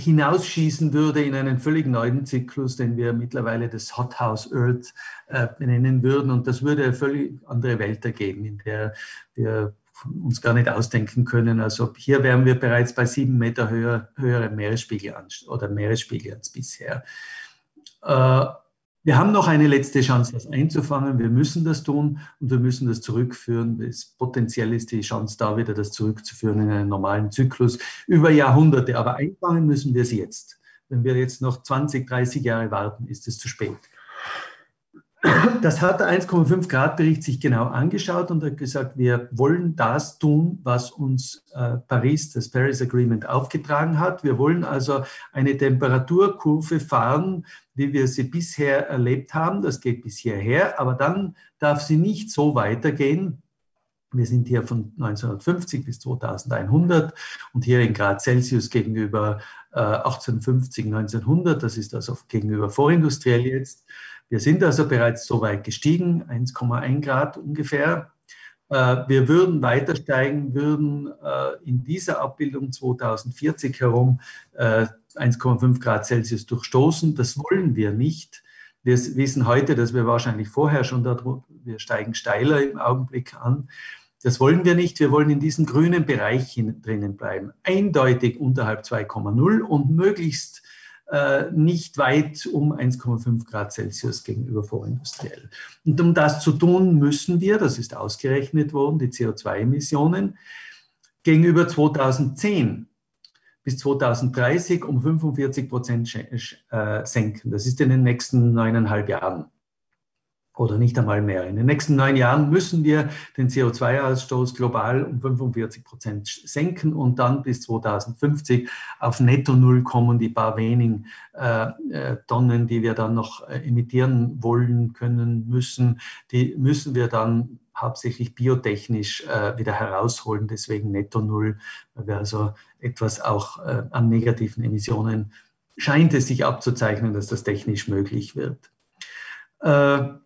hinausschießen würde in einen völlig neuen Zyklus, den wir mittlerweile das Hothouse Earth äh, benennen würden. Und das würde eine völlig andere Welt ergeben, in der wir uns gar nicht ausdenken können. Also hier wären wir bereits bei sieben Meter höher, höherem Meeresspiegel oder Meeresspiegel als bisher. Äh, wir haben noch eine letzte Chance, das einzufangen. Wir müssen das tun und wir müssen das zurückführen. Es, potenziell ist die Chance da, wieder das zurückzuführen in einen normalen Zyklus über Jahrhunderte. Aber einfangen müssen wir es jetzt. Wenn wir jetzt noch 20, 30 Jahre warten, ist es zu spät. Das hat der 1,5 Grad Bericht sich genau angeschaut und hat gesagt, wir wollen das tun, was uns äh, Paris, das Paris Agreement aufgetragen hat. Wir wollen also eine Temperaturkurve fahren, wie wir sie bisher erlebt haben. Das geht bis hierher, aber dann darf sie nicht so weitergehen. Wir sind hier von 1950 bis 2100 und hier in Grad Celsius gegenüber äh, 1850, 1900. Das ist also gegenüber vorindustriell jetzt. Wir sind also bereits so weit gestiegen, 1,1 Grad ungefähr. Äh, wir würden weiter steigen, würden äh, in dieser Abbildung 2040 herum 1,5 äh, Grad Celsius durchstoßen. Das wollen wir nicht. Wir wissen heute, dass wir wahrscheinlich vorher schon da, wir steigen steiler im Augenblick an. Das wollen wir nicht. Wir wollen in diesem grünen Bereich drinnen bleiben. Eindeutig unterhalb 2,0 und möglichst nicht weit um 1,5 Grad Celsius gegenüber vorindustriell. Und um das zu tun, müssen wir, das ist ausgerechnet worden, die CO2-Emissionen gegenüber 2010 bis 2030 um 45 Prozent äh, senken. Das ist in den nächsten neuneinhalb Jahren oder nicht einmal mehr. In den nächsten neun Jahren müssen wir den CO2-Ausstoß global um 45 Prozent senken und dann bis 2050 auf Netto Null kommen. Die paar wenigen äh, äh, Tonnen, die wir dann noch äh, emittieren wollen, können, müssen, die müssen wir dann hauptsächlich biotechnisch äh, wieder herausholen. Deswegen Netto Null, weil wir also etwas auch äh, an negativen Emissionen scheint es sich abzuzeichnen, dass das technisch möglich wird. Äh,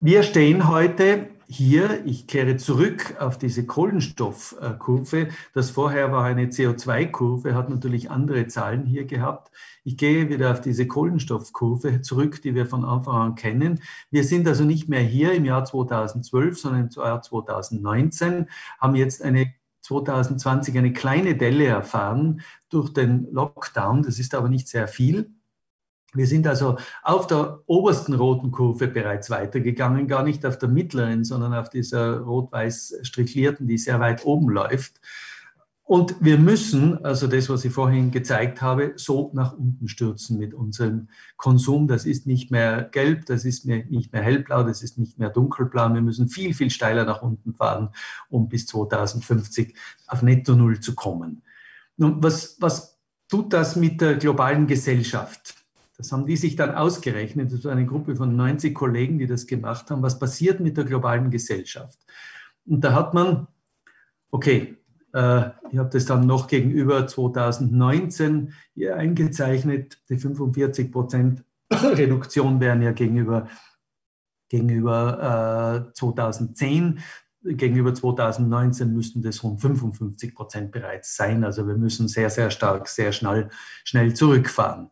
wir stehen heute hier, ich kehre zurück auf diese Kohlenstoffkurve. Das vorher war eine CO2-Kurve, hat natürlich andere Zahlen hier gehabt. Ich gehe wieder auf diese Kohlenstoffkurve zurück, die wir von Anfang an kennen. Wir sind also nicht mehr hier im Jahr 2012, sondern im Jahr 2019, haben jetzt eine 2020 eine kleine Delle erfahren durch den Lockdown. Das ist aber nicht sehr viel. Wir sind also auf der obersten roten Kurve bereits weitergegangen, gar nicht auf der mittleren, sondern auf dieser rot-weiß strichlierten, die sehr weit oben läuft. Und wir müssen, also das, was ich vorhin gezeigt habe, so nach unten stürzen mit unserem Konsum. Das ist nicht mehr gelb, das ist nicht mehr hellblau, das ist nicht mehr dunkelblau. Wir müssen viel, viel steiler nach unten fahren, um bis 2050 auf Netto Null zu kommen. Nun, was, was tut das mit der globalen Gesellschaft? Das haben die sich dann ausgerechnet. Das war eine Gruppe von 90 Kollegen, die das gemacht haben. Was passiert mit der globalen Gesellschaft? Und da hat man, okay, äh, ich habe das dann noch gegenüber 2019 hier eingezeichnet. Die 45 Prozent Reduktion wären ja gegenüber, gegenüber äh, 2010 gegenüber 2019 müssten das rund 55 Prozent bereits sein. Also wir müssen sehr, sehr stark, sehr schnell, schnell zurückfahren.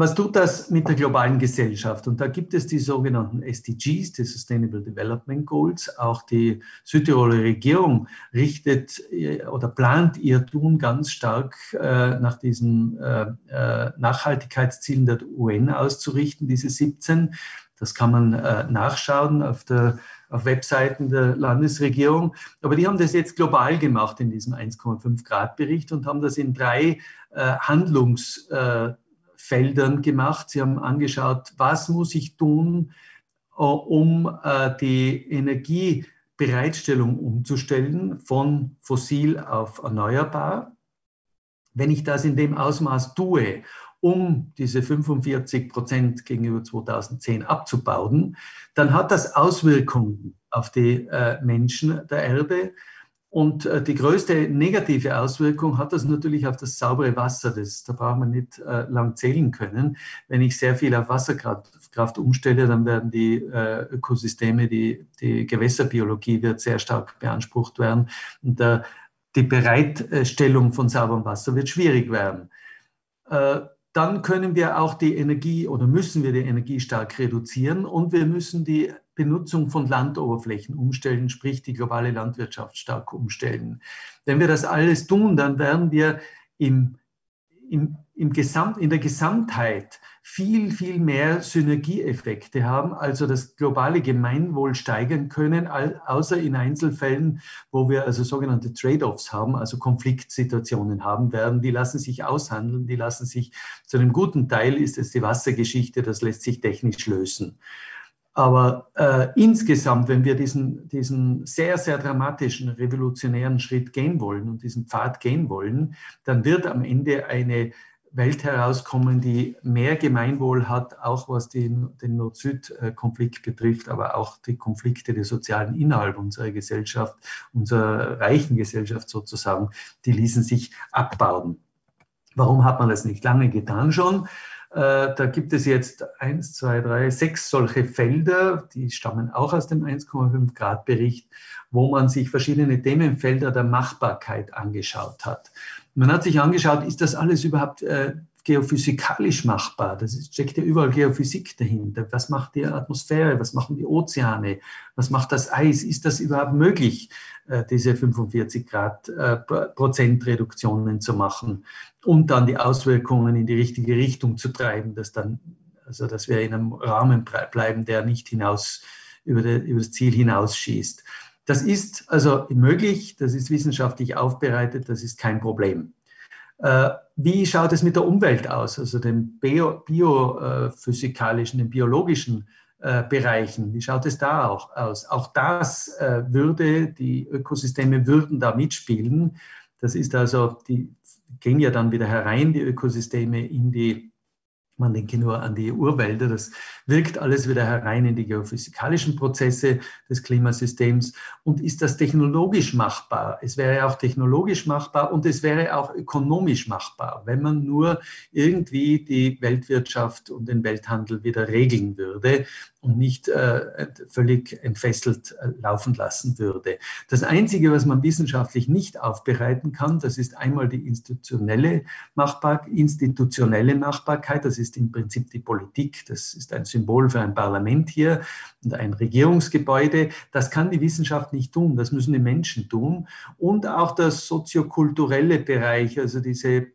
Was tut das mit der globalen Gesellschaft? Und da gibt es die sogenannten SDGs, die Sustainable Development Goals. Auch die Südtiroler Regierung richtet äh, oder plant ihr Tun ganz stark äh, nach diesen äh, äh Nachhaltigkeitszielen der UN auszurichten, diese 17. Das kann man äh, nachschauen auf der auf Webseiten der Landesregierung. Aber die haben das jetzt global gemacht in diesem 1,5 Grad Bericht und haben das in drei äh, Handlungs Feldern gemacht. Sie haben angeschaut, was muss ich tun, äh, um äh, die Energiebereitstellung umzustellen von fossil auf erneuerbar. Wenn ich das in dem Ausmaß tue, um diese 45 Prozent gegenüber 2010 abzubauen, dann hat das Auswirkungen auf die äh, Menschen der Erde. Und äh, die größte negative Auswirkung hat das natürlich auf das saubere Wasser. Das, da braucht man nicht äh, lang zählen können. Wenn ich sehr viel auf Wasserkraft umstelle, dann werden die äh, Ökosysteme, die, die Gewässerbiologie wird sehr stark beansprucht werden. Und äh, die Bereitstellung von sauberem Wasser wird schwierig werden. Äh, dann können wir auch die Energie oder müssen wir die Energie stark reduzieren und wir müssen die Benutzung von Landoberflächen umstellen, sprich die globale Landwirtschaft stark umstellen. Wenn wir das alles tun, dann werden wir im, im, im Gesamt, in der Gesamtheit viel, viel mehr Synergieeffekte haben, also das globale Gemeinwohl steigern können, außer in Einzelfällen, wo wir also sogenannte Trade-offs haben, also Konfliktsituationen haben werden. Die lassen sich aushandeln, die lassen sich, zu einem guten Teil ist es die Wassergeschichte, das lässt sich technisch lösen. Aber äh, insgesamt, wenn wir diesen, diesen sehr, sehr dramatischen, revolutionären Schritt gehen wollen und diesen Pfad gehen wollen, dann wird am Ende eine Welt herauskommen, die mehr Gemeinwohl hat, auch was den, den Nord-Süd-Konflikt betrifft, aber auch die Konflikte der sozialen innerhalb unserer Gesellschaft, unserer reichen Gesellschaft sozusagen, die ließen sich abbauen. Warum hat man das nicht lange getan schon? Äh, da gibt es jetzt eins, zwei, drei, sechs solche Felder, die stammen auch aus dem 1,5 Grad Bericht, wo man sich verschiedene Themenfelder der Machbarkeit angeschaut hat. Man hat sich angeschaut, ist das alles überhaupt äh, geophysikalisch machbar? Das steckt ja überall Geophysik dahinter. Was macht die Atmosphäre? Was machen die Ozeane? Was macht das Eis? Ist das überhaupt möglich, äh, diese 45 Grad äh, Prozent Reduktionen zu machen und dann die Auswirkungen in die richtige Richtung zu treiben, dass dann, also dass wir in einem Rahmen bleiben, der nicht hinaus über, der, über das Ziel hinausschießt. Das ist also möglich, das ist wissenschaftlich aufbereitet, das ist kein Problem. Äh, wie schaut es mit der Umwelt aus, also den biophysikalischen, den biologischen äh, Bereichen? Wie schaut es da auch aus? Auch das äh, würde, die Ökosysteme würden da mitspielen. Das ist also, die gehen ja dann wieder herein, die Ökosysteme in die man denke nur an die Urwälder. Das wirkt alles wieder herein in die geophysikalischen Prozesse des Klimasystems. Und ist das technologisch machbar? Es wäre auch technologisch machbar und es wäre auch ökonomisch machbar, wenn man nur irgendwie die Weltwirtschaft und den Welthandel wieder regeln würde und nicht äh, völlig entfesselt äh, laufen lassen würde. Das Einzige, was man wissenschaftlich nicht aufbereiten kann, das ist einmal die institutionelle, Machbar institutionelle Machbarkeit. Das ist im Prinzip die Politik. Das ist ein Symbol für ein Parlament hier und ein Regierungsgebäude. Das kann die Wissenschaft nicht tun. Das müssen die Menschen tun. Und auch das soziokulturelle Bereich, also diese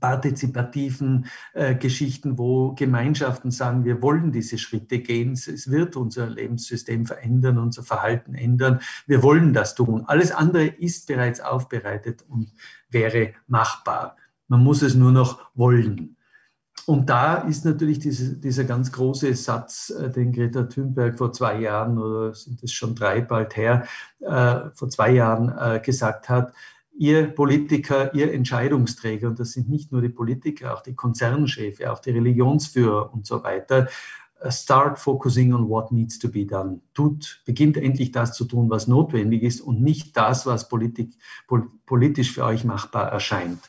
partizipativen äh, Geschichten, wo Gemeinschaften sagen, wir wollen diese Schritte gehen, es wird unser Lebenssystem verändern, unser Verhalten ändern, wir wollen das tun. Alles andere ist bereits aufbereitet und wäre machbar. Man muss es nur noch wollen. Und da ist natürlich diese, dieser ganz große Satz, äh, den Greta Thunberg vor zwei Jahren oder sind es schon drei bald her, äh, vor zwei Jahren äh, gesagt hat, ihr Politiker, ihr Entscheidungsträger, und das sind nicht nur die Politiker, auch die Konzernchefs, auch die Religionsführer und so weiter, uh, start focusing on what needs to be done. Tut, beginnt endlich das zu tun, was notwendig ist und nicht das, was Politik, politisch für euch machbar erscheint.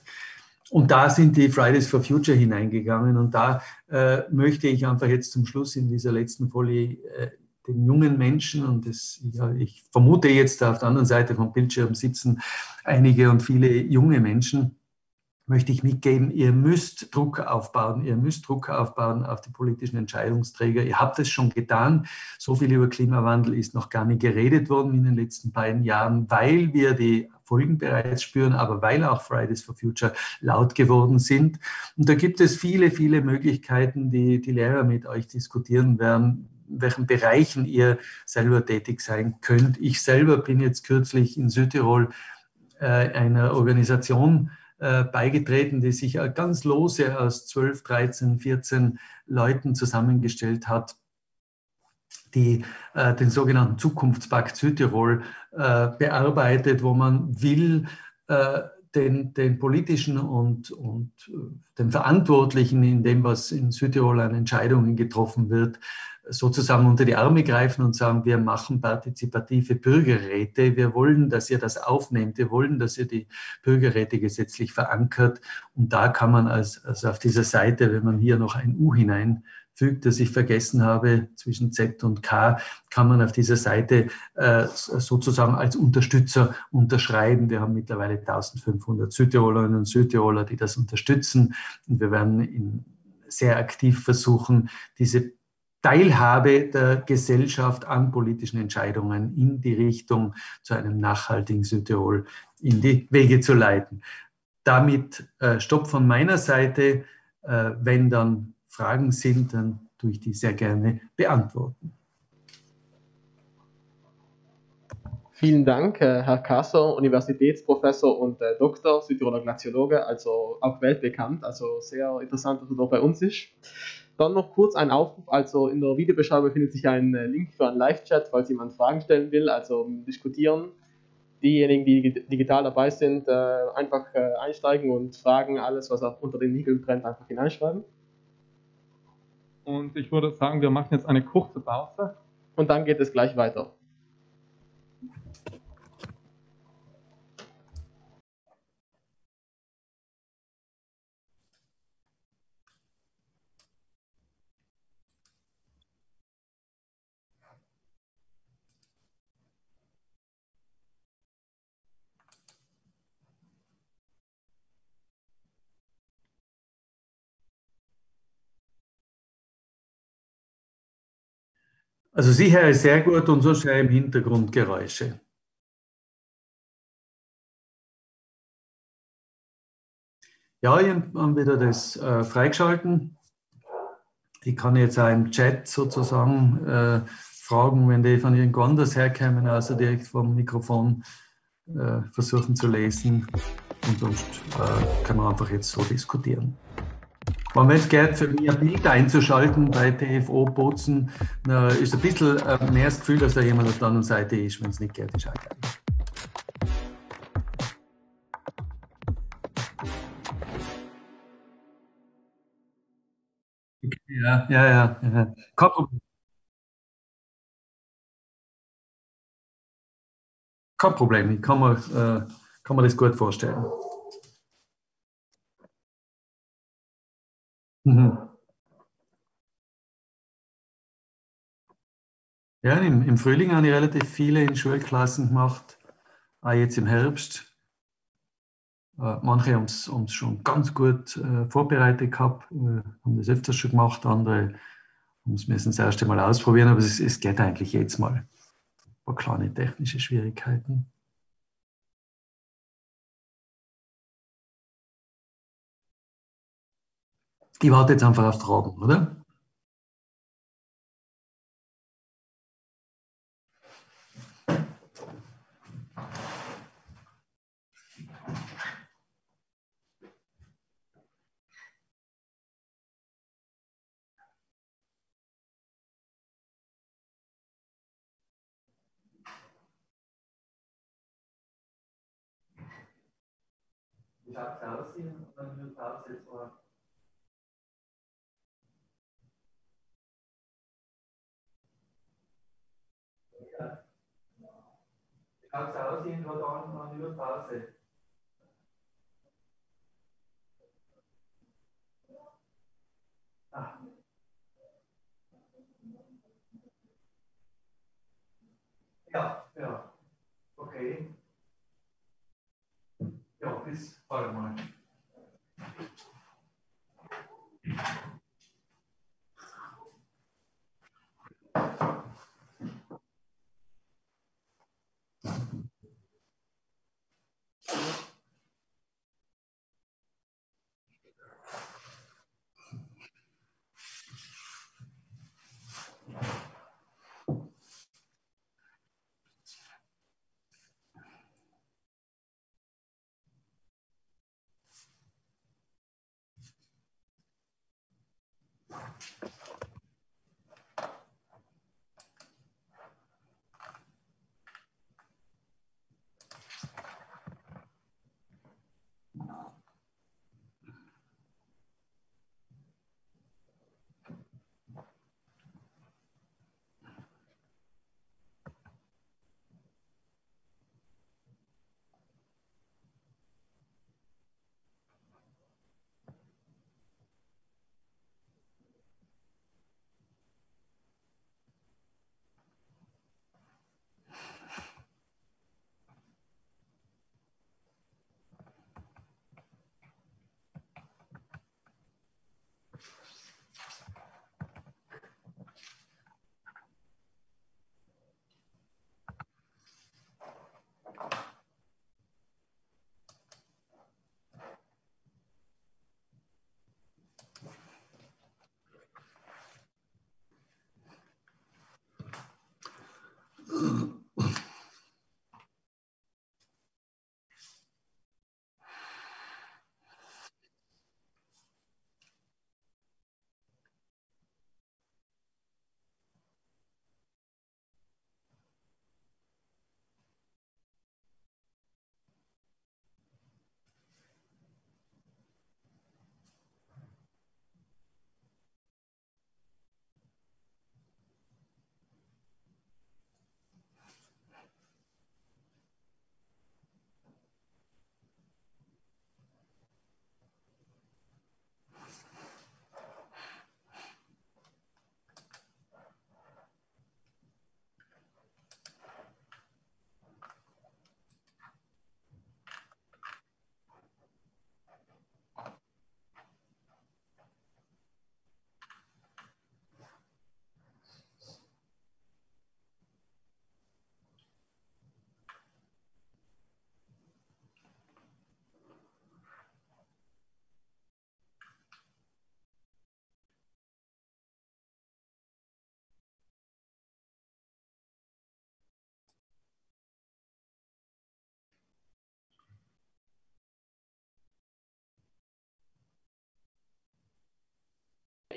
Und da sind die Fridays for Future hineingegangen und da äh, möchte ich einfach jetzt zum Schluss in dieser letzten Folie äh, den jungen Menschen, und das, ja, ich vermute jetzt auf der anderen Seite vom Bildschirm sitzen einige und viele junge Menschen, möchte ich mitgeben, ihr müsst Druck aufbauen, ihr müsst Druck aufbauen auf die politischen Entscheidungsträger. Ihr habt es schon getan. So viel über Klimawandel ist noch gar nicht geredet worden in den letzten beiden Jahren, weil wir die Folgen bereits spüren, aber weil auch Fridays for Future laut geworden sind. Und da gibt es viele, viele Möglichkeiten, die die Lehrer mit euch diskutieren werden, welchen Bereichen ihr selber tätig sein könnt. Ich selber bin jetzt kürzlich in Südtirol äh, einer Organisation äh, beigetreten, die sich ganz lose aus 12, 13, 14 Leuten zusammengestellt hat, die äh, den sogenannten Zukunftspakt Südtirol äh, bearbeitet, wo man will, äh, den, den, politischen und, und äh, den Verantwortlichen in dem, was in Südtirol an Entscheidungen getroffen wird, sozusagen unter die Arme greifen und sagen, wir machen partizipative Bürgerräte, wir wollen, dass ihr das aufnehmt, wir wollen, dass ihr die Bürgerräte gesetzlich verankert. Und da kann man als, also auf dieser Seite, wenn man hier noch ein U hineinfügt, das ich vergessen habe, zwischen Z und K, kann man auf dieser Seite äh, sozusagen als Unterstützer unterschreiben. Wir haben mittlerweile 1500 Südtirolerinnen und Südtiroler, die das unterstützen. Und wir werden in, sehr aktiv versuchen, diese Teilhabe der Gesellschaft an politischen Entscheidungen in die Richtung zu einem nachhaltigen Südtirol in die Wege zu leiten. Damit äh, Stopp von meiner Seite. Äh, wenn dann Fragen sind, dann tue ich die sehr gerne beantworten. Vielen Dank, äh, Herr Kasser, Universitätsprofessor und äh, Doktor, Südtiroler Glaziologe, also auch weltbekannt, also sehr interessant, dass er da bei uns ist. Dann noch kurz ein Aufruf, also in der Videobeschreibung findet sich ein äh, Link für einen Live-Chat, falls jemand Fragen stellen will, also diskutieren. Diejenigen, die digital dabei sind, einfach einsteigen und Fragen, alles, was auch unter den Nägeln brennt, einfach hineinschreiben. Und ich würde sagen, wir machen jetzt eine kurze Pause. Und dann geht es gleich weiter. Also Sie hören sehr gut und so höre im Hintergrund Geräusche. Ja, ich habe wieder das äh, freigeschalten. Ich kann jetzt auch im Chat sozusagen äh, fragen, wenn die von irgendwo anders herkommen, also direkt vom Mikrofon äh, versuchen zu lesen. Und sonst äh, kann man einfach jetzt so diskutieren. Wenn es geht, für mich ein Bild einzuschalten bei TFO Bozen, ist ein bisschen äh, mehr das Gefühl, dass da jemand auf der anderen Seite ist. Wenn es nicht geht, ist geil. Ja, ja, ja. ja. Kein Problem. Kein Problem, ich kann mir, äh, kann mir das gut vorstellen. Mhm. Ja, im, im Frühling habe ich relativ viele in Schulklassen gemacht, auch jetzt im Herbst. Äh, manche haben es schon ganz gut äh, vorbereitet gehabt, äh, haben das öfters schon gemacht, andere müssen es das erste Mal ausprobieren, aber es, es geht eigentlich jetzt mal. Ein paar kleine technische Schwierigkeiten. Ich warte jetzt einfach auf Fragen, oder? Ich habe es aussehen und dann wird Pause jetzt vor. Schaut es aus, irgendwo da unten an über Pause. Ah. Ja, ja. Okay. Ja, bis bald mal.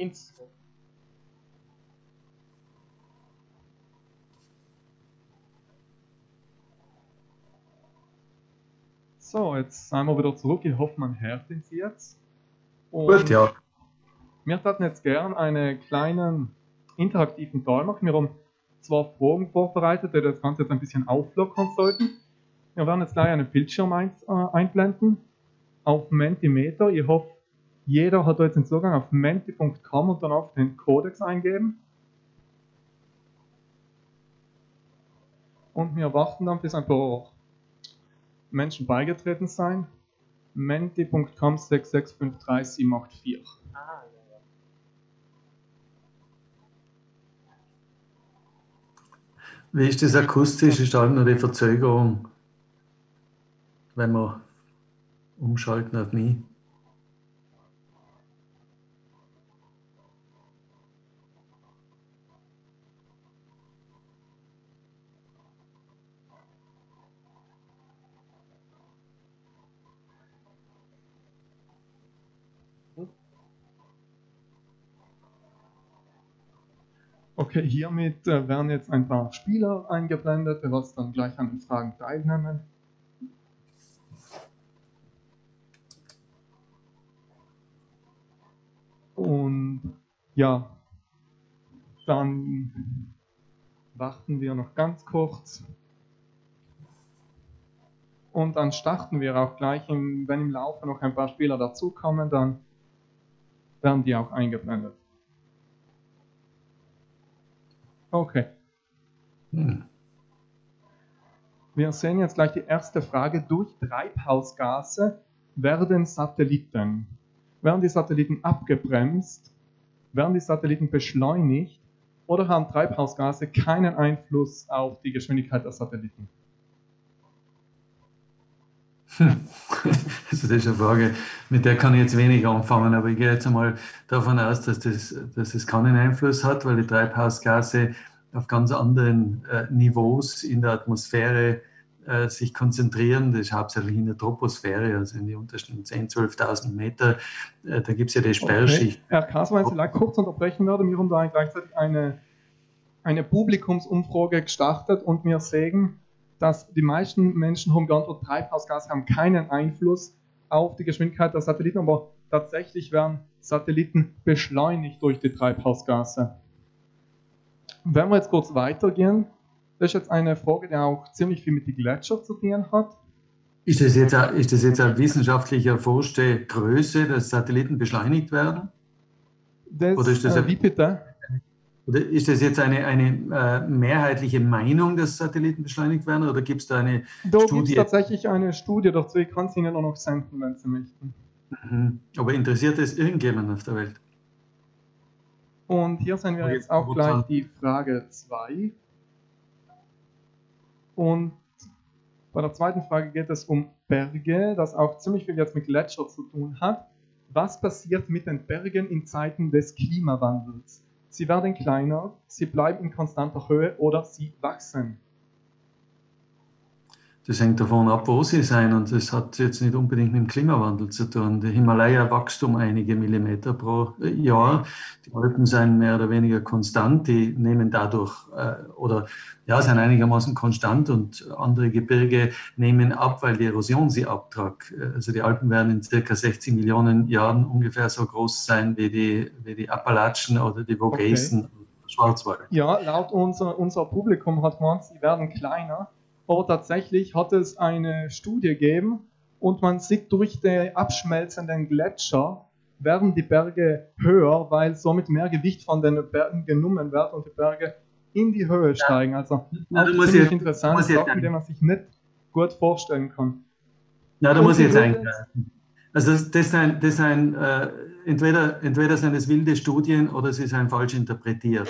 Eins. So, jetzt sind wir wieder zurück. Ich hoffe, man hört uns jetzt. Und Gut, ja. Wir hätten jetzt gern einen kleinen interaktiven Teil machen. Wir haben zwar Fragen vorbereitet, die das Ganze jetzt ein bisschen auflockern sollten. Wir werden jetzt gleich einen Bildschirm ein, äh, einblenden auf Mentimeter. Ich hoffe, jeder hat jetzt den Zugang auf menti.com und dann auf den Codex eingeben. Und wir warten dann, bis ein paar Menschen beigetreten sein. menti.com 6653784. Ah, Wie ist das akustisch? Ist halt nur die Verzögerung, wenn wir umschalten auf mich? Okay, hiermit äh, werden jetzt ein paar Spieler eingeblendet, die was dann gleich an den Fragen teilnehmen. Und ja, dann warten wir noch ganz kurz. Und dann starten wir auch gleich, wenn im Laufe noch ein paar Spieler dazukommen, dann werden die auch eingeblendet. Okay. Hm. Wir sehen jetzt gleich die erste Frage. Durch Treibhausgase werden Satelliten, werden die Satelliten abgebremst, werden die Satelliten beschleunigt oder haben Treibhausgase keinen Einfluss auf die Geschwindigkeit der Satelliten? Also das ist eine Frage, mit der kann ich jetzt weniger anfangen, aber ich gehe jetzt einmal davon aus, dass das, dass das keinen Einfluss hat, weil die Treibhausgase auf ganz anderen äh, Niveaus in der Atmosphäre äh, sich konzentrieren. Das ist hauptsächlich in der Troposphäre, also in die untersten 10.000, 12.000 Meter. Äh, da gibt es ja die Sperrschicht. Okay. Herr Kass, wenn Sie vielleicht kurz unterbrechen würde, wir haben da gleichzeitig eine, eine Publikumsumfrage gestartet und wir sehen, dass die meisten Menschen haben geantwortet, Treibhausgase haben keinen Einfluss auf die Geschwindigkeit der Satelliten, aber tatsächlich werden Satelliten beschleunigt durch die Treibhausgase. Wenn wir jetzt kurz weitergehen, das ist jetzt eine Frage, die auch ziemlich viel mit den Gletschern zu tun hat. Ist das jetzt, ist das jetzt eine wissenschaftlich erforschte Größe, dass Satelliten beschleunigt werden? Das, Oder ist das äh, wie bitte? Oder ist das jetzt eine, eine äh, mehrheitliche Meinung, dass Satelliten beschleunigt werden? Oder gibt es da eine da Studie? Da gibt es tatsächlich eine Studie dazu. Ich kann es Ihnen auch noch senden, wenn Sie möchten. Mhm. Aber interessiert es irgendjemand auf der Welt? Und hier sehen wir jetzt auch gleich die Frage 2. Und bei der zweiten Frage geht es um Berge, das auch ziemlich viel jetzt mit Gletscher zu tun hat. Was passiert mit den Bergen in Zeiten des Klimawandels? Sie werden kleiner, sie bleiben in konstanter Höhe oder sie wachsen. Das hängt davon ab, wo sie sein und das hat jetzt nicht unbedingt mit dem Klimawandel zu tun. Der Himalaya wächst um einige Millimeter pro Jahr. Die Alpen sind mehr oder weniger konstant, die nehmen dadurch äh, oder ja, sind einigermaßen konstant und andere Gebirge nehmen ab, weil die Erosion sie abtragt. Also die Alpen werden in circa 60 Millionen Jahren ungefähr so groß sein wie die, wie die Appalachen oder die Vogesen. Okay. Schwarzwald. Ja, laut unser, unser Publikum hat man, sie werden kleiner aber tatsächlich hat es eine Studie gegeben und man sieht durch die abschmelzenden Gletscher werden die Berge höher, weil somit mehr Gewicht von den Bergen genommen wird und die Berge in die Höhe steigen. Also ja, auch ziemlich jetzt, interessant, Sachen, die man sich nicht gut vorstellen kann. Ja, da muss ich jetzt eingreifen. Also das, das sind, das sind äh, entweder, entweder sind es wilde Studien oder sie sind falsch interpretiert.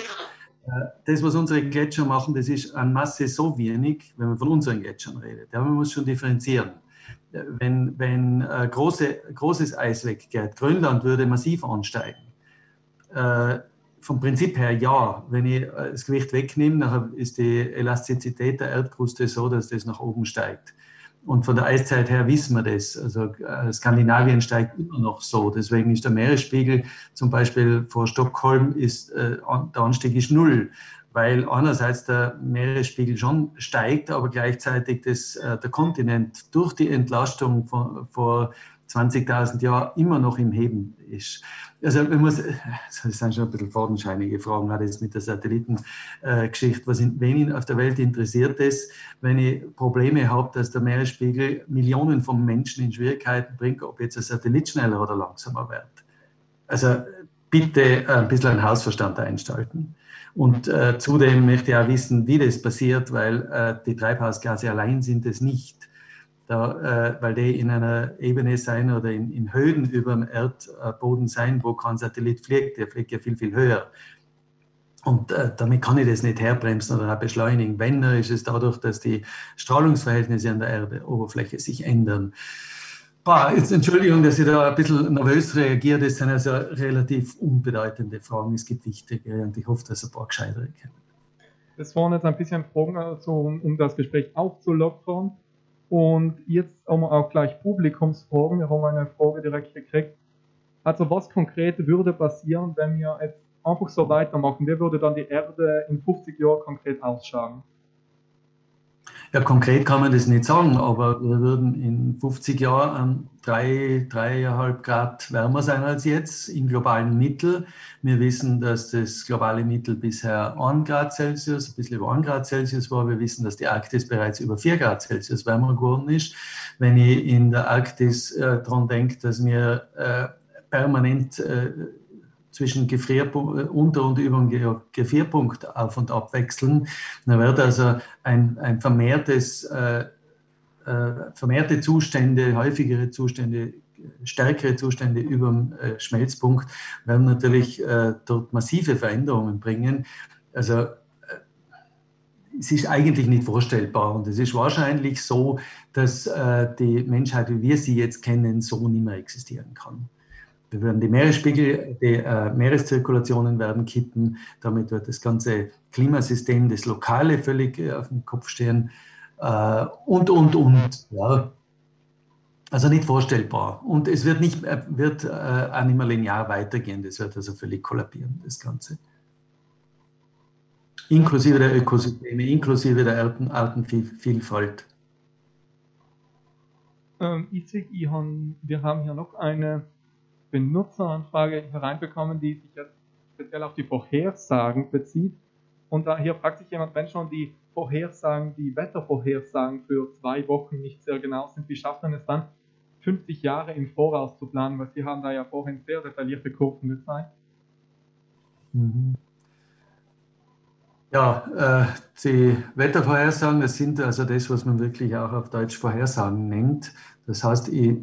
Äh, das, was unsere Gletscher machen, das ist an Masse so wenig, wenn man von unseren Gletschern redet. Ja, man muss schon differenzieren. Äh, wenn, wenn äh, große, großes Eis weggeht, Grönland würde massiv ansteigen. Äh, vom Prinzip her ja. Wenn ich das Gewicht wegnehme, dann ist die Elastizität der Erdkruste so, dass das nach oben steigt. Und von der Eiszeit her wissen wir das. Also äh, Skandinavien steigt immer noch so. Deswegen ist der Meeresspiegel zum Beispiel vor Stockholm ist, äh, der Anstieg ist null weil einerseits der Meeresspiegel schon steigt, aber gleichzeitig das, äh, der Kontinent durch die Entlastung von, vor 20.000 Jahren immer noch im Heben ist. Also man muss, das sind schon ein bisschen fadenscheinige Fragen, hat jetzt mit der Satellitengeschichte, in, wen auf der Welt interessiert ist, wenn ich Probleme habe, dass der Meeresspiegel Millionen von Menschen in Schwierigkeiten bringt, ob jetzt ein Satellit schneller oder langsamer wird. Also bitte ein bisschen einen Hausverstand einschalten. Und äh, zudem möchte ich auch wissen, wie das passiert, weil äh, die Treibhausgase allein sind es nicht. Da, äh, weil die in einer Ebene sein oder in, in Höhen über dem Erdboden sein, wo kein Satellit fliegt. Der fliegt ja viel, viel höher. Und äh, damit kann ich das nicht herbremsen oder beschleunigen. Wenn, ist es dadurch, dass die Strahlungsverhältnisse an der Erdoberfläche sich ändern. Boah, jetzt Entschuldigung, dass ich da ein bisschen nervös reagiere. Das sind also relativ unbedeutende Fragen. Es gibt wichtige und ich hoffe, dass ein paar gescheitere kennen. Das waren jetzt ein bisschen Fragen, also, um, um das Gespräch aufzulockern. Und jetzt haben wir auch gleich Publikumsfragen. Wir haben eine Frage direkt gekriegt. Also was konkret würde passieren, wenn wir jetzt einfach so weitermachen? Wie würde dann die Erde in 50 Jahren konkret ausschauen? Ja, konkret kann man das nicht sagen, aber wir würden in 50 Jahren drei, dreieinhalb Grad wärmer sein als jetzt im globalen Mittel. Wir wissen, dass das globale Mittel bisher 1 Grad Celsius, ein bisschen über 1 Grad Celsius war. Wir wissen, dass die Arktis bereits über 4 Grad Celsius wärmer geworden ist. Wenn ich in der Arktis äh, daran denke, dass wir äh, permanent äh, zwischen Gefrierpunkt, äh, unter und über dem Gefrierpunkt auf und ab wechseln. Da wird also ein, ein vermehrtes, äh, äh, vermehrte Zustände, häufigere Zustände, stärkere Zustände über dem äh, Schmelzpunkt werden natürlich äh, dort massive Veränderungen bringen. Also es ist eigentlich nicht vorstellbar und es ist wahrscheinlich so, dass die Menschheit, wie wir sie jetzt kennen, so nicht mehr existieren kann. Wir werden die Meeresspiegel, die äh, Meereszirkulationen werden kippen. Damit wird das ganze Klimasystem, das Lokale völlig äh, auf dem Kopf stehen. Äh, und, und, und. Ja. Also nicht vorstellbar. Und es wird, nicht, äh, wird äh, auch nicht mehr linear weitergehen. Das wird also völlig kollabieren, das Ganze. Inklusive der Ökosysteme, inklusive der Artenvielfalt. Ähm, Isik, wir haben hier noch eine Benutzeranfrage hereinbekommen, die sich jetzt speziell auf die Vorhersagen bezieht. Und da hier fragt sich jemand, wenn schon die Vorhersagen, die Wettervorhersagen für zwei Wochen nicht sehr genau sind, wie schafft man es dann, 50 Jahre im Voraus zu planen? Weil Sie haben da ja vorhin sehr detaillierte Kurven gezeigt. Mhm. Ja, äh, die Wettervorhersagen, das sind also das, was man wirklich auch auf Deutsch Vorhersagen nennt. Das heißt, ich,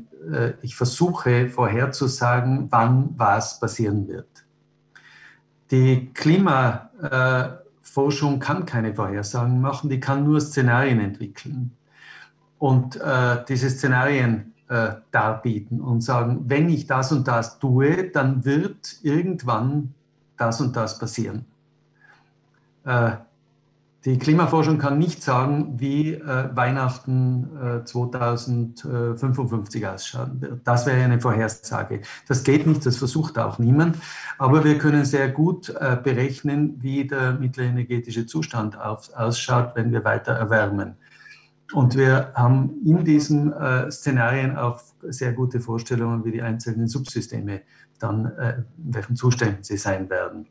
ich versuche vorherzusagen, wann was passieren wird. Die Klimaforschung kann keine Vorhersagen machen, die kann nur Szenarien entwickeln und äh, diese Szenarien äh, darbieten und sagen, wenn ich das und das tue, dann wird irgendwann das und das passieren. Äh, die Klimaforschung kann nicht sagen, wie äh, Weihnachten äh, 2055 ausschauen. Das wäre eine Vorhersage. Das geht nicht, das versucht auch niemand. Aber wir können sehr gut äh, berechnen, wie der mittlere energetische Zustand auf, ausschaut, wenn wir weiter erwärmen. Und wir haben in diesen äh, Szenarien auch sehr gute Vorstellungen, wie die einzelnen Subsysteme dann, äh, in welchen Zuständen sie sein werden.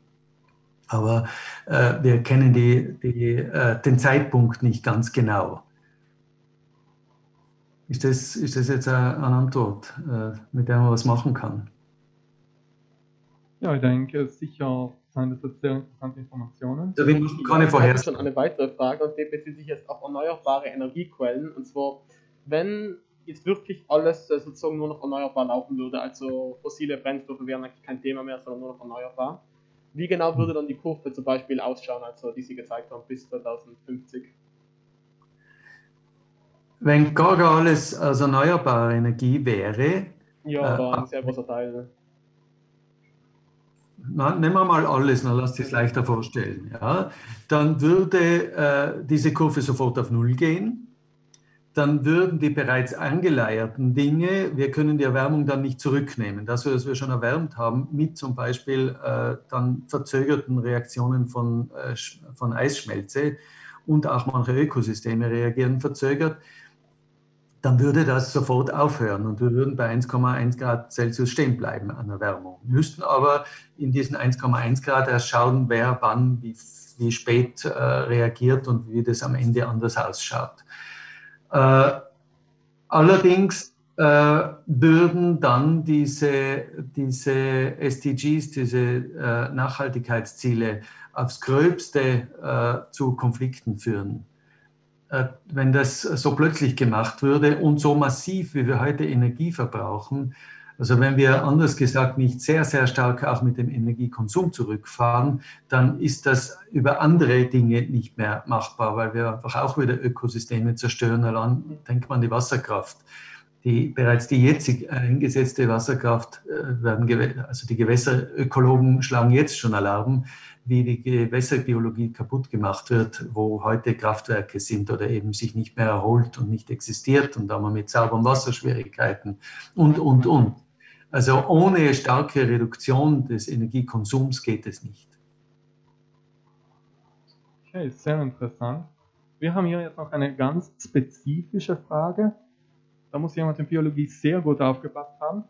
Aber äh, wir kennen die, die, äh, den Zeitpunkt nicht ganz genau. Ist das, ist das jetzt eine, Antwort, äh, mit der man was machen kann? Ja, ich denke, sicher sind das jetzt sehr interessante Informationen. Ja, wir machen keine Vorhersagen. schon eine weitere Frage und die bezieht sich jetzt auf erneuerbare Energiequellen. Und zwar, wenn jetzt wirklich alles äh, sozusagen nur noch erneuerbar laufen würde, also fossile Brennstoffe wären eigentlich kein Thema mehr, sondern nur noch erneuerbar wie genau würde dann die Kurve zum Beispiel ausschauen, also die Sie gezeigt haben, bis 2050? Wenn gar, gar alles aus erneuerbarer Energie wäre. Ja, äh, ein sehr großer Teil. Na, nehmen wir mal alles, dann lass dich leichter vorstellen. Ja? Dann würde äh, diese Kurve sofort auf Null gehen. Dann würden die bereits angeleierten Dinge, wir können die Erwärmung dann nicht zurücknehmen. Das, was wir schon erwärmt haben, mit zum Beispiel äh, dann verzögerten Reaktionen von, äh, von Eisschmelze und auch manche Ökosysteme reagieren verzögert, dann würde das sofort aufhören und wir würden bei 1,1 Grad Celsius stehen bleiben an Erwärmung. Müssten aber in diesen 1,1 Grad erst schauen, wer wann, wie, wie spät äh, reagiert und wie das am Ende anders ausschaut. Äh, allerdings äh, würden dann diese, diese SDGs, diese äh, Nachhaltigkeitsziele aufs Gröbste zu Konflikten führen. Wenn das so plötzlich gemacht würde und so massiv, wie wir heute Energie verbrauchen, also wenn wir anders gesagt nicht sehr, sehr stark auch mit dem Energiekonsum zurückfahren, dann ist das über andere Dinge nicht mehr machbar, weil wir einfach auch wieder Ökosysteme zerstören. Allein denkt man an die Wasserkraft. Die, bereits die jetzig eingesetzte Wasserkraft äh, werden, also die Gewässerökologen schlagen jetzt schon Alarm, wie die Gewässerbiologie kaputt gemacht wird, wo heute Kraftwerke sind oder eben sich nicht mehr erholt und nicht existiert und da man mit sauberem Wasser Schwierigkeiten und, und, und. Also ohne starke Reduktion des Energiekonsums geht es nicht. Okay, sehr interessant. Wir haben hier jetzt noch eine ganz spezifische Frage. Da muss jemand in Biologie sehr gut aufgepasst haben.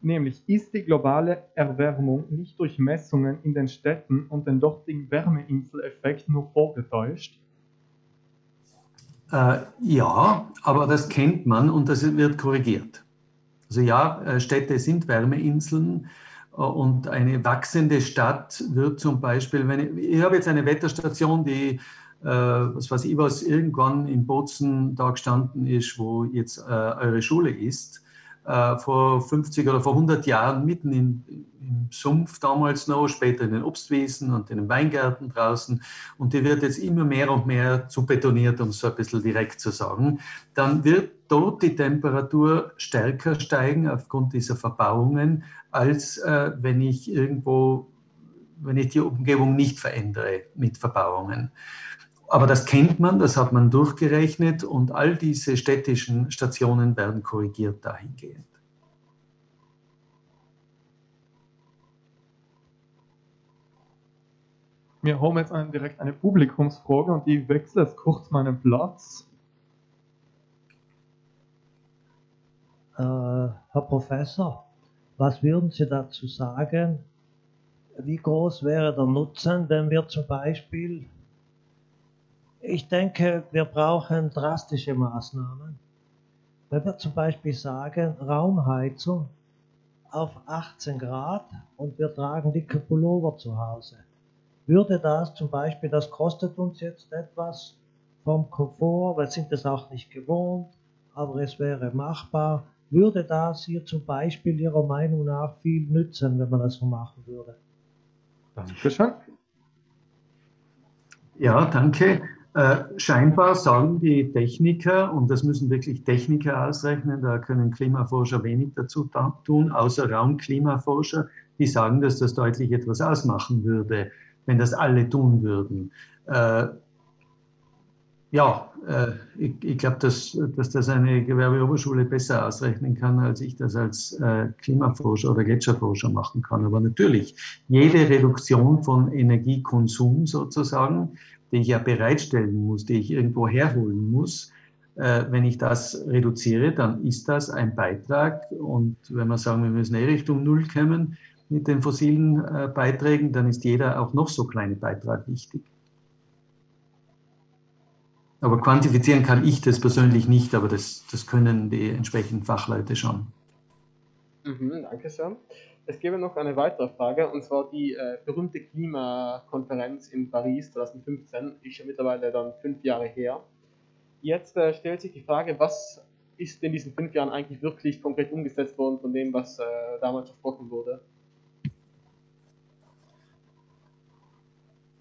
Nämlich, ist die globale Erwärmung nicht durch Messungen in den Städten und den dortigen Wärmeinseleffekt nur vorgetäuscht? Äh, ja, aber das kennt man und das wird korrigiert. Also ja, äh, Städte sind Wärmeinseln äh, und eine wachsende Stadt wird zum Beispiel, wenn ich, ich habe jetzt eine Wetterstation, die äh, was weiß ich, was irgendwann in Bozen da gestanden ist, wo jetzt eure Schule ist, äh, vor 50 oder vor 100 Jahren mitten in, im Sumpf damals noch, später in den Obstwiesen und in den Weingärten draußen. Und die wird jetzt immer mehr und mehr zu betoniert, um es so ein bisschen direkt zu sagen. Dann wird dort die Temperatur stärker steigen aufgrund dieser Verbauungen, als äh, wenn ich irgendwo, wenn ich die Umgebung nicht verändere mit Verbauungen. Aber das kennt man, das hat man durchgerechnet und all diese städtischen Stationen werden korrigiert dahingehend. Wir haben jetzt direkt eine Publikumsfrage und die wechselt kurz meinen Platz. Äh, Herr Professor, was würden Sie dazu sagen? Wie groß wäre der Nutzen, wenn wir zum Beispiel, ich denke, wir brauchen drastische Maßnahmen. Wenn wir zum Beispiel sagen, Raumheizung auf 18 Grad und wir tragen dicke Pullover zu Hause, würde das zum Beispiel, das kostet uns jetzt etwas vom Komfort, wir sind es auch nicht gewohnt, aber es wäre machbar würde das hier zum Beispiel Ihrer Meinung nach viel nützen, wenn man das so machen würde? Dankeschön. Ja, danke. Äh, scheinbar sagen die Techniker, und das müssen wirklich Techniker ausrechnen, da können Klimaforscher wenig dazu tun, außer Raumklimaforscher, die sagen, dass das deutlich etwas ausmachen würde, wenn das alle tun würden. Äh, ja, äh, ich, ich glaube, dass, dass das eine Gewerbeoberschule besser ausrechnen kann, als ich das als äh, Klimaforscher oder Gletscherforscher machen kann. Aber natürlich, jede Reduktion von Energiekonsum sozusagen, die ich ja bereitstellen muss, die ich irgendwo herholen muss, äh, wenn ich das reduziere, dann ist das ein Beitrag. Und wenn wir sagen, wir müssen eh Richtung Null kommen mit den fossilen äh, Beiträgen, dann ist jeder auch noch so kleine Beitrag wichtig. Aber quantifizieren kann ich das persönlich nicht, aber das, das können die entsprechenden Fachleute schon. Mhm, danke sehr. Es gäbe noch eine weitere Frage, und zwar die äh, berühmte Klimakonferenz in Paris 2015, ist ja mittlerweile dann fünf Jahre her. Jetzt äh, stellt sich die Frage, was ist in diesen fünf Jahren eigentlich wirklich konkret umgesetzt worden von dem, was äh, damals versprochen wurde?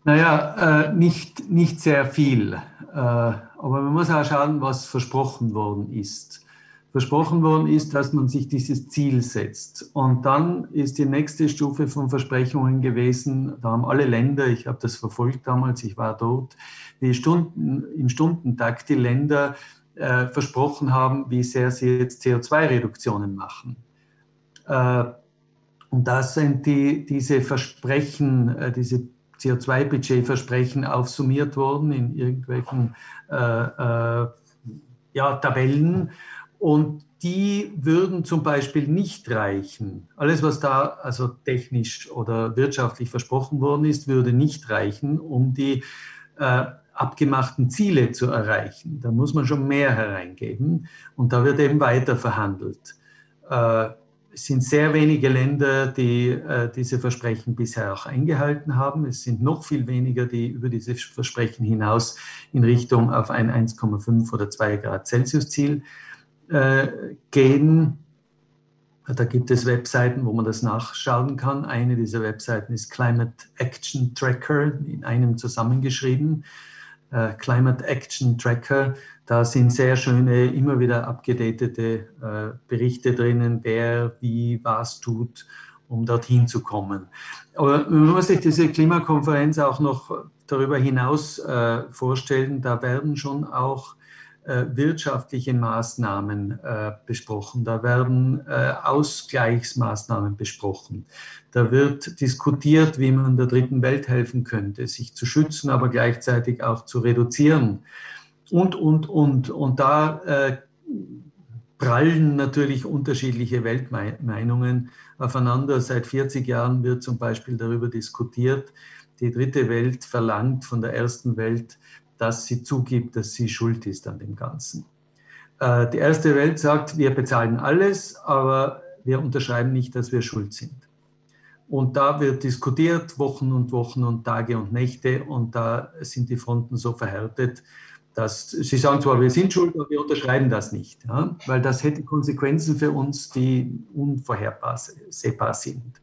Naja, äh, nicht, nicht sehr viel. Äh, aber man muss auch schauen, was versprochen worden ist. Versprochen worden ist, dass man sich dieses Ziel setzt. Und dann ist die nächste Stufe von Versprechungen gewesen, da haben alle Länder, ich habe das verfolgt damals, ich war dort, die Stunden, im Stundentakt die Länder äh, versprochen haben, wie sehr sie jetzt CO2-Reduktionen machen. Äh, und das sind die, diese Versprechen, äh, diese CO2-Budgetversprechen aufsummiert worden in irgendwelchen äh, äh, ja, Tabellen. Und die würden zum Beispiel nicht reichen. Alles, was da also technisch oder wirtschaftlich versprochen worden ist, würde nicht reichen, um die äh, abgemachten Ziele zu erreichen. Da muss man schon mehr hereingeben und da wird eben weiter verhandelt. Äh, es sind sehr wenige Länder, die äh, diese Versprechen bisher auch eingehalten haben. Es sind noch viel weniger, die über diese Versprechen hinaus in Richtung auf ein 1,5 oder 2 Grad Celsius Ziel äh, gehen. Da gibt es Webseiten, wo man das nachschauen kann. Eine dieser Webseiten ist Climate Action Tracker, in einem zusammengeschrieben. Äh, Climate Action Tracker. Da sind sehr schöne, immer wieder abgedatete äh, Berichte drinnen, wer wie was tut, um dorthin zu kommen. Aber man muss sich diese Klimakonferenz auch noch darüber hinaus äh, vorstellen. Da werden schon auch äh, wirtschaftliche Maßnahmen äh, besprochen, da werden äh, Ausgleichsmaßnahmen besprochen, da wird diskutiert, wie man der dritten Welt helfen könnte, sich zu schützen, aber gleichzeitig auch zu reduzieren und, und, und. Und da äh, prallen natürlich unterschiedliche Weltmeinungen aufeinander. Seit 40 Jahren wird zum Beispiel darüber diskutiert, die dritte Welt verlangt von der ersten Welt, dass sie zugibt, dass sie schuld ist an dem Ganzen. Äh, die erste Welt sagt, wir bezahlen alles, aber wir unterschreiben nicht, dass wir schuld sind. Und da wird diskutiert, Wochen und Wochen und Tage und Nächte, und da sind die Fronten so verhärtet, dass sie sagen zwar, wir sind schuld, aber wir unterschreiben das nicht, ja? weil das hätte Konsequenzen für uns, die unvorhersehbar sind.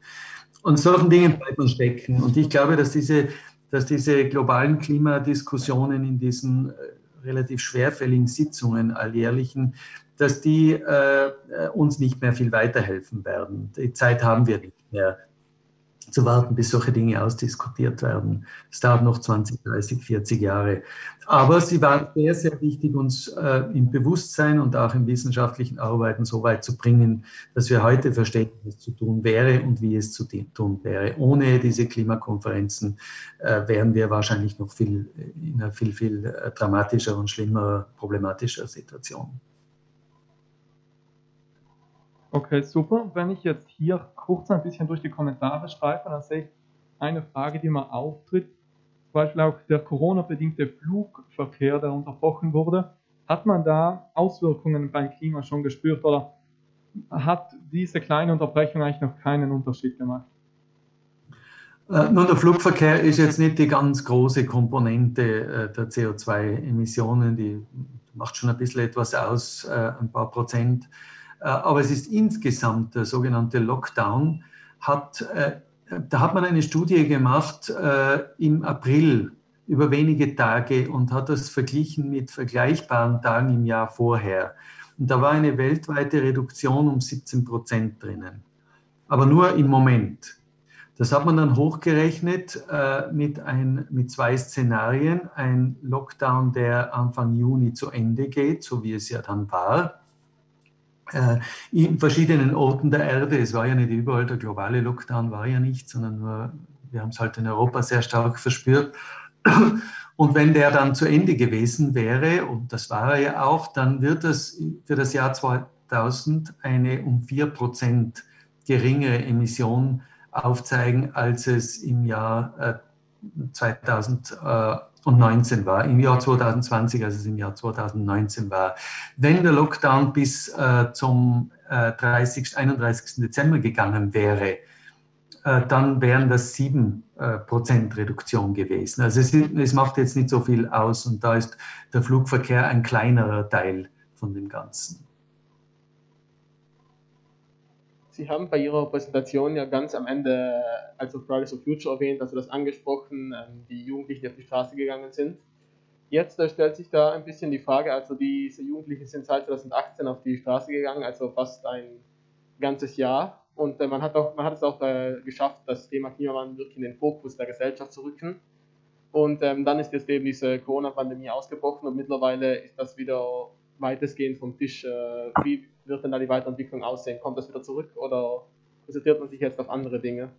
Und solchen Dingen bleibt man stecken. Und ich glaube, dass diese dass diese globalen Klimadiskussionen in diesen äh, relativ schwerfälligen Sitzungen alljährlichen, dass die äh, uns nicht mehr viel weiterhelfen werden. Die Zeit haben wir nicht mehr zu warten, bis solche Dinge ausdiskutiert werden. Es dauert noch 20, 30, 40 Jahre. Aber sie waren sehr, sehr wichtig, uns äh, im Bewusstsein und auch im wissenschaftlichen Arbeiten so weit zu bringen, dass wir heute verstehen, was zu tun wäre und wie es zu tun wäre. Ohne diese Klimakonferenzen äh, wären wir wahrscheinlich noch viel, in einer viel, viel äh, dramatischer und schlimmer, problematischer Situation. Okay, super. Wenn ich jetzt hier kurz ein bisschen durch die Kommentare streife, dann sehe ich eine Frage, die mal auftritt. Zum Beispiel auch der Corona-bedingte Flugverkehr, der unterbrochen wurde. Hat man da Auswirkungen beim Klima schon gespürt oder hat diese kleine Unterbrechung eigentlich noch keinen Unterschied gemacht? Äh, nun, der Flugverkehr ist jetzt nicht die ganz große Komponente äh, der CO2-Emissionen, die macht schon ein bisschen etwas aus, äh, ein paar Prozent. Äh, aber es ist insgesamt der sogenannte Lockdown, hat, äh, da hat man eine Studie gemacht äh, im April über wenige Tage und hat das verglichen mit vergleichbaren Tagen im Jahr vorher. Und da war eine weltweite Reduktion um 17 Prozent drinnen. Aber nur im Moment. Das hat man dann hochgerechnet äh, mit, ein, mit zwei Szenarien. Ein Lockdown, der Anfang Juni zu Ende geht, so wie es ja dann war in verschiedenen Orten der Erde. Es war ja nicht überall, der globale Lockdown war ja nicht, sondern nur, wir haben es halt in Europa sehr stark verspürt. Und wenn der dann zu Ende gewesen wäre, und das war er ja auch, dann wird es für das Jahr 2000 eine um 4 Prozent geringere Emission aufzeigen, als es im Jahr 2000 äh, und 19 war, im Jahr 2020, als es im Jahr 2019 war. Wenn der Lockdown bis äh, zum äh, 30, 31. Dezember gegangen wäre, äh, dann wären das 7 äh, Prozent Reduktion gewesen. Also es, es macht jetzt nicht so viel aus und da ist der Flugverkehr ein kleinerer Teil von dem Ganzen. Sie haben bei Ihrer Präsentation ja ganz am Ende, also Fridays for Future erwähnt, also das angesprochen, ähm, die Jugendlichen, die auf die Straße gegangen sind. Jetzt äh, stellt sich da ein bisschen die Frage, also diese Jugendlichen sind seit 2018 auf die Straße gegangen, also fast ein ganzes Jahr. Und äh, man, hat auch, man hat es auch äh, geschafft, das Thema Klimawandel wirklich in den Fokus der Gesellschaft zu rücken. Und ähm, dann ist jetzt eben diese Corona-Pandemie ausgebrochen und mittlerweile ist das wieder weitestgehend vom Tisch. Äh, wie wird denn da die Weiterentwicklung aussehen? Kommt das wieder zurück oder konzentriert man sich jetzt auf andere Dinge?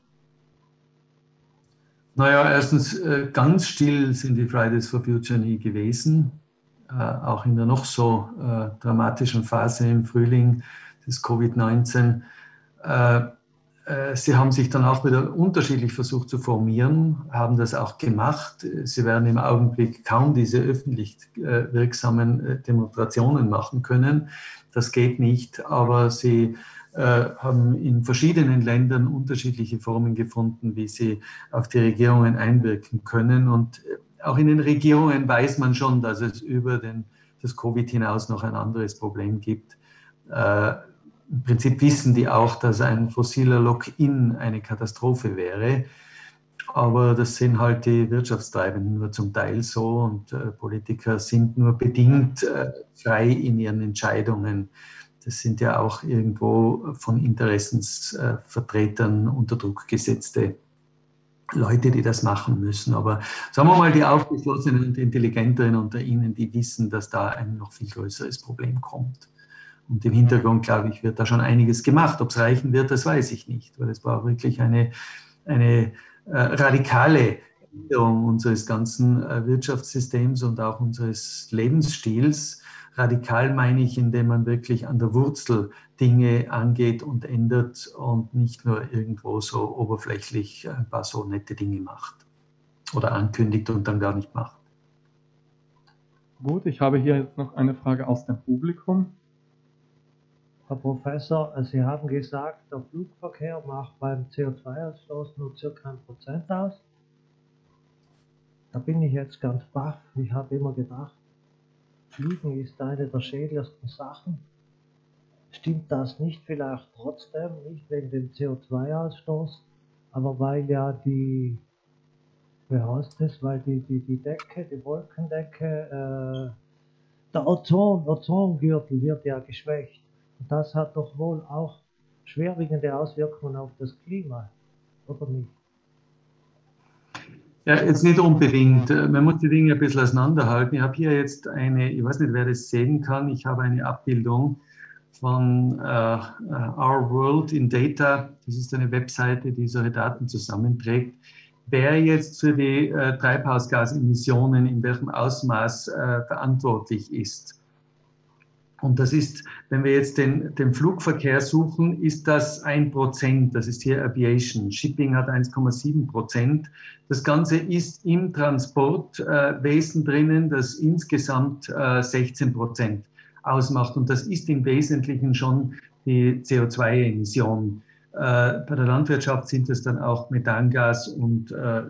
Naja, erstens, äh, ganz still sind die Fridays for Future nie gewesen. Äh, auch in der noch so dramatischen Phase im Frühling des Covid-19. Sie haben sich dann auch wieder unterschiedlich versucht zu formieren, haben das auch gemacht. Sie werden im Augenblick kaum diese öffentlich wirksamen Demonstrationen machen können. Das geht nicht, aber sie äh, haben in verschiedenen Ländern unterschiedliche Formen gefunden, wie sie auf die Regierungen einwirken können. Und äh, auch in den Regierungen weiß man schon, dass es über den, das Covid hinaus noch ein anderes Problem gibt. Im Prinzip wissen die auch, dass ein fossiler Lock-in eine Katastrophe wäre. Aber das sind halt die Wirtschaftstreibenden nur zum Teil so und äh, Politiker sind nur bedingt äh, frei in ihren Entscheidungen. Das sind ja auch irgendwo von Interessensvertretern unter Druck gesetzte Leute, die das machen müssen. Aber sagen wir mal, die Aufgeschlossenen und Intelligenteren unter Ihnen, die wissen, dass da ein noch viel größeres Problem kommt. Und im Hintergrund, glaube ich, wird da schon einiges gemacht. Ob es reichen wird, das weiß ich nicht, weil es braucht wirklich eine, eine äh, radikale Änderung unseres ganzen äh, Wirtschaftssystems und auch unseres Lebensstils radikal meine ich, indem man wirklich an der Wurzel Dinge angeht und ändert und nicht nur irgendwo so oberflächlich ein paar so nette Dinge macht oder ankündigt und dann gar nicht macht. Gut, ich habe hier jetzt noch eine Frage aus dem Publikum. Herr Professor, Sie haben gesagt, der Flugverkehr macht beim CO2-Ausstoß nur circa ein Prozent aus. Da bin ich jetzt ganz baff. Ich habe immer gedacht, Fliegen ist eine der schädlichsten Sachen. Stimmt das nicht vielleicht trotzdem, nicht wegen dem CO2-Ausstoß, aber weil ja die, wie heißt das, weil die, die, die Decke, die Wolkendecke, äh, der Ozon, Ozongürtel wird ja geschwächt. Das hat doch wohl auch schwerwiegende Auswirkungen auf das Klima, oder nicht? Ja, jetzt nicht unbedingt. Man muss die Dinge ein bisschen auseinanderhalten. Ich habe hier jetzt eine, ich weiß nicht, wer das sehen kann, ich habe eine Abbildung von uh, Our World in Data. Das ist eine Webseite, die solche Daten zusammenträgt. Wer jetzt für die uh, Treibhausgasemissionen in welchem Ausmaß uh, verantwortlich ist. Und das ist, wenn wir jetzt den, den Flugverkehr suchen, ist das ein Prozent. Das ist hier Aviation. Shipping hat 1,7 Prozent. Das Ganze ist im Transportwesen äh, drinnen, das insgesamt äh, 16 Prozent ausmacht. Und das ist im Wesentlichen schon die CO2-Emission. Äh, bei der Landwirtschaft sind es dann auch Methangas und äh,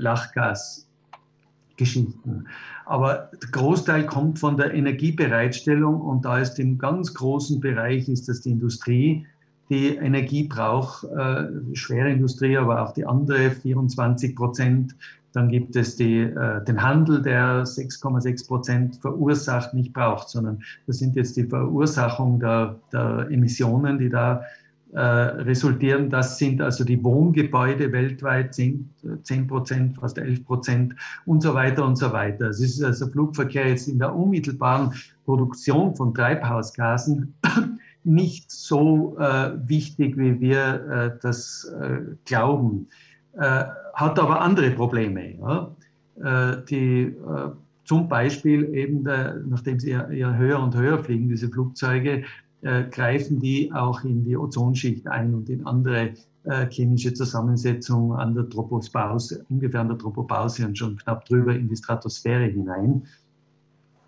Lachgasgeschichten. Aber der Großteil kommt von der Energiebereitstellung und da ist im ganz großen Bereich ist das die Industrie, die Energie braucht, äh, schwere Industrie, aber auch die andere 24 Prozent. Dann gibt es die, äh, den Handel, der 6,6 Prozent verursacht, nicht braucht, sondern das sind jetzt die Verursachung der, der Emissionen, die da äh, resultieren. Das sind also die Wohngebäude weltweit, 10, 10 Prozent, fast 11 Prozent und so weiter und so weiter. Es ist also Flugverkehr jetzt in der unmittelbaren Produktion von Treibhausgasen nicht so äh, wichtig, wie wir äh, das äh, glauben, äh, hat aber andere Probleme. Ja? Äh, die zum Beispiel eben, der, nachdem sie ja, ja höher und höher fliegen, diese Flugzeuge, äh, greifen die auch in die Ozonschicht ein und in andere äh, chemische Zusammensetzung an der Troposphause, ungefähr an der Tropopause und schon knapp drüber in die Stratosphäre hinein.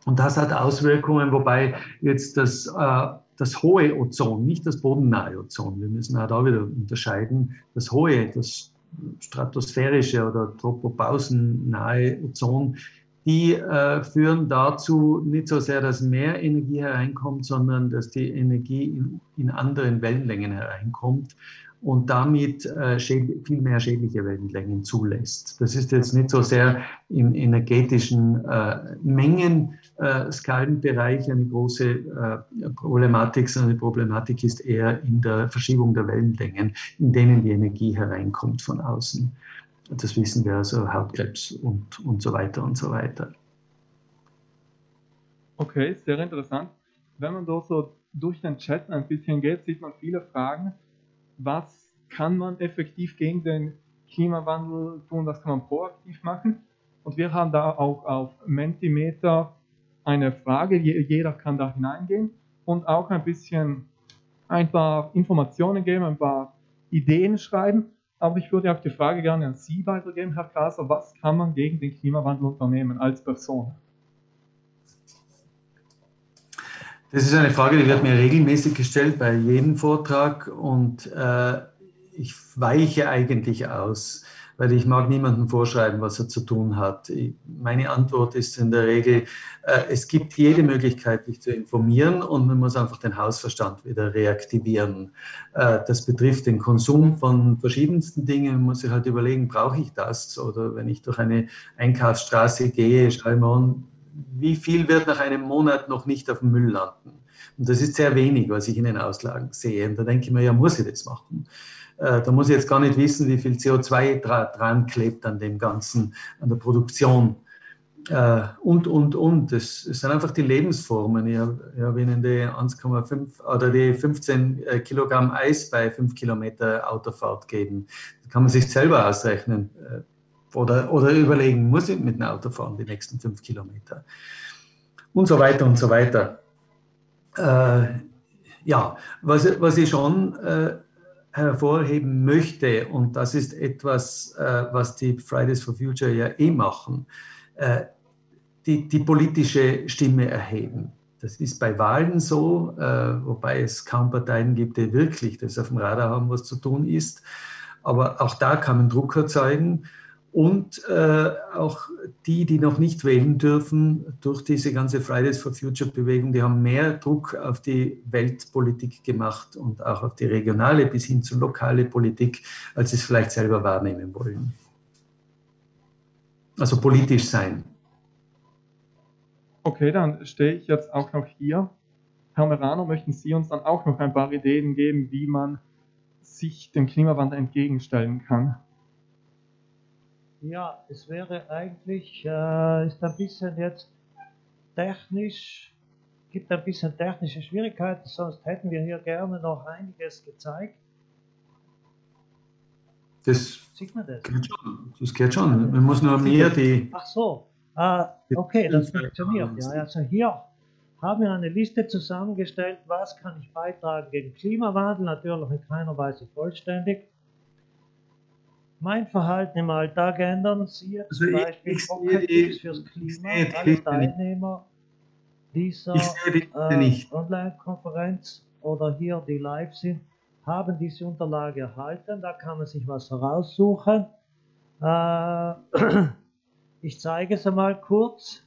Und das hat Auswirkungen, wobei jetzt das, äh, das hohe Ozon, nicht das bodennahe Ozon, wir müssen auch da wieder unterscheiden, das hohe, das stratosphärische oder tropopausennahe Ozon die äh, führen dazu nicht so sehr, dass mehr Energie hereinkommt, sondern dass die Energie in, in anderen Wellenlängen hereinkommt und damit äh, viel mehr schädliche Wellenlängen zulässt. Das ist jetzt nicht so sehr im energetischen äh, Mengenskalenbereich äh, eine große äh, Problematik, sondern die Problematik ist eher in der Verschiebung der Wellenlängen, in denen die Energie hereinkommt von außen. Das wissen wir also, Hautkrebs und, und so weiter und so weiter. Okay, sehr interessant. wenn man da so durch den Chat ein bisschen geht, sieht man viele Fragen. Was kann man effektiv gegen den Klimawandel tun? Was kann man proaktiv machen? Und wir haben da auch auf Mentimeter eine Frage. Jeder kann da hineingehen und auch ein bisschen ein paar Informationen geben, ein paar Ideen schreiben. Aber ich würde auch die Frage gerne an Sie weitergeben, Herr Kaser. Was kann man gegen den Klimawandel unternehmen als Person? Das ist eine Frage, die wird mir regelmäßig gestellt bei jedem Vortrag und äh, ich weiche eigentlich aus, weil ich mag niemandem vorschreiben, was er zu tun hat. Meine Antwort ist in der Regel, äh, es gibt jede Möglichkeit, dich zu informieren und man muss einfach den Hausverstand wieder reaktivieren. Äh, das betrifft den Konsum von verschiedensten Dingen. Man muss sich halt überlegen, brauche ich das? Oder wenn ich durch eine Einkaufsstraße gehe, schaue ich mal an, wie viel wird nach einem Monat noch nicht auf dem Müll landen? Und das ist sehr wenig, was ich in den Auslagen sehe. Und da denke ich mir, ja, muss ich das machen? Äh, da muss ich jetzt gar nicht wissen, wie viel CO2 dran klebt an dem Ganzen, an der Produktion. Äh, und, und, und. Das, das sind einfach die Lebensformen. Ich habe, habe Ihnen die 1,5 oder die 15 äh, Kilogramm Eis bei 5 Kilometer Autofahrt geben. Da kann man sich selber ausrechnen oder, oder überlegen, muss ich mit dem Auto fahren die nächsten fünf Kilometer und so weiter und so weiter. Äh, ja, was, was ich schon äh, hervorheben möchte, und das ist etwas, äh, was die Fridays for Future ja eh machen, äh, die, die politische Stimme erheben. Das ist bei Wahlen so, äh, wobei es kaum Parteien gibt, die wirklich das auf dem Radar haben, was zu tun ist. Aber auch da kann man Druck erzeugen. Und äh, auch die, die noch nicht wählen dürfen, durch diese ganze Fridays for Future Bewegung, die haben mehr Druck auf die Weltpolitik gemacht und auch auf die regionale bis hin zur lokale Politik, als sie es vielleicht selber wahrnehmen wollen. Also politisch sein. Okay, dann stehe ich jetzt auch noch hier. Herr Merano, möchten Sie uns dann auch noch ein paar Ideen geben, wie man sich dem Klimawandel entgegenstellen kann? Ja, es wäre eigentlich, äh, ist ein bisschen jetzt technisch, gibt ein bisschen technische Schwierigkeiten, sonst hätten wir hier gerne noch einiges gezeigt. Das Sieht man das? Geht schon. Das geht schon. Man muss nur mehr die. Ach so. Äh, okay, das funktioniert. Ja, also hier haben wir eine Liste zusammengestellt, was kann ich beitragen gegen Klimawandel, natürlich in keiner Weise vollständig mein Verhalten im Alltag ändern. Siehe also zum Beispiel Tipps fürs Klima. Alle Teilnehmer dieser äh, Online-Konferenz oder hier, die live sind, haben diese Unterlage erhalten. Da kann man sich was heraussuchen. Äh, ich zeige es einmal kurz.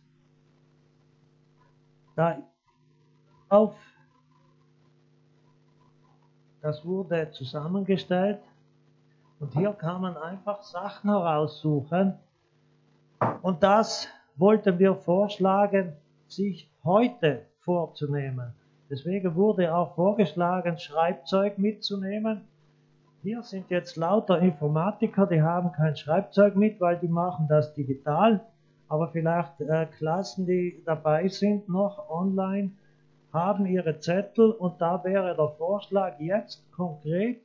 Da auf das wurde zusammengestellt und hier kann man einfach Sachen heraussuchen. Und das wollten wir vorschlagen, sich heute vorzunehmen. Deswegen wurde auch vorgeschlagen, Schreibzeug mitzunehmen. Hier sind jetzt lauter Informatiker, die haben kein Schreibzeug mit, weil die machen das digital. Aber vielleicht äh, Klassen, die dabei sind, noch online, haben ihre Zettel und da wäre der Vorschlag jetzt konkret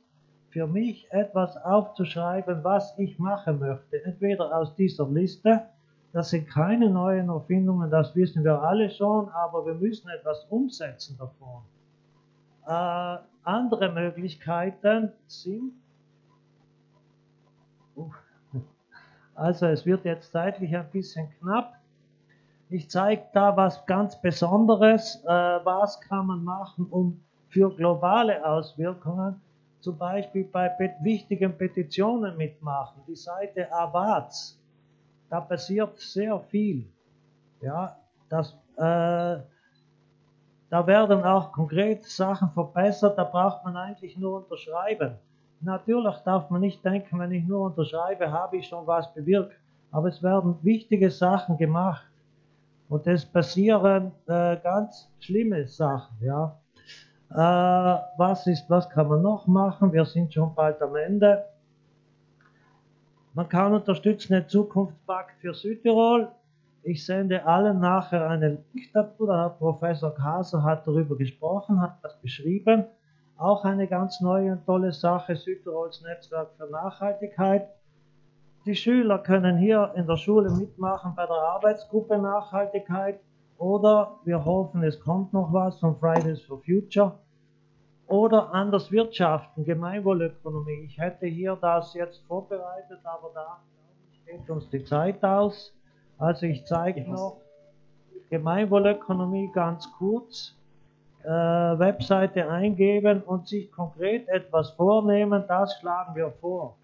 für mich etwas aufzuschreiben, was ich machen möchte. Entweder aus dieser Liste, das sind keine neuen Erfindungen, das wissen wir alle schon, aber wir müssen etwas umsetzen davon. Äh, andere Möglichkeiten sind, also es wird jetzt zeitlich ein bisschen knapp. Ich zeige da was ganz Besonderes, äh, was kann man machen, um für globale Auswirkungen zum Beispiel bei wichtigen Petitionen mitmachen, die Seite Awards, da passiert sehr viel. Ja, das, äh, da werden auch konkret Sachen verbessert, da braucht man eigentlich nur unterschreiben. Natürlich darf man nicht denken, wenn ich nur unterschreibe, habe ich schon was bewirkt. Aber es werden wichtige Sachen gemacht. Und es passieren äh, ganz schlimme Sachen. Ja. Äh, was, ist, was kann man noch machen? Wir sind schon bald am Ende. Man kann unterstützen den Zukunftspakt für Südtirol. Ich sende allen nachher eine Link Herr Professor Kaser hat darüber gesprochen, hat das beschrieben. Auch eine ganz neue und tolle Sache, Südtirols Netzwerk für Nachhaltigkeit. Die Schüler können hier in der Schule mitmachen bei der Arbeitsgruppe Nachhaltigkeit oder wir hoffen, es kommt noch was von Fridays for Future oder anders wirtschaften, Gemeinwohlökonomie. Ich hätte hier das jetzt vorbereitet, aber da geht uns die Zeit aus. Also ich zeige noch Gemeinwohlökonomie ganz kurz, äh, Webseite eingeben und sich konkret etwas vornehmen, das schlagen wir vor.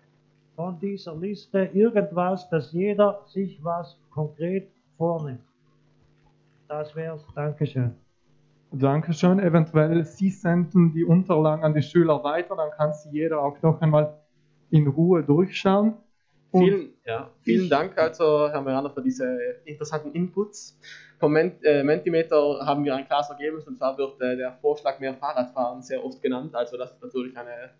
Von dieser Liste irgendwas, dass jeder sich was konkret vornimmt. Das wär's. Dankeschön. Dankeschön. Eventuell Sie senden die Unterlagen an die Schüler weiter, dann kann sie jeder auch noch einmal in Ruhe durchschauen. Vielen, ja, vielen Dank also, Herr Meraner, für diese interessanten Inputs. Vom Ment, äh, Mentimeter haben wir ein klares Ergebnis und zwar wird äh, der Vorschlag mehr Fahrradfahren sehr oft genannt. Also das ist natürlich eine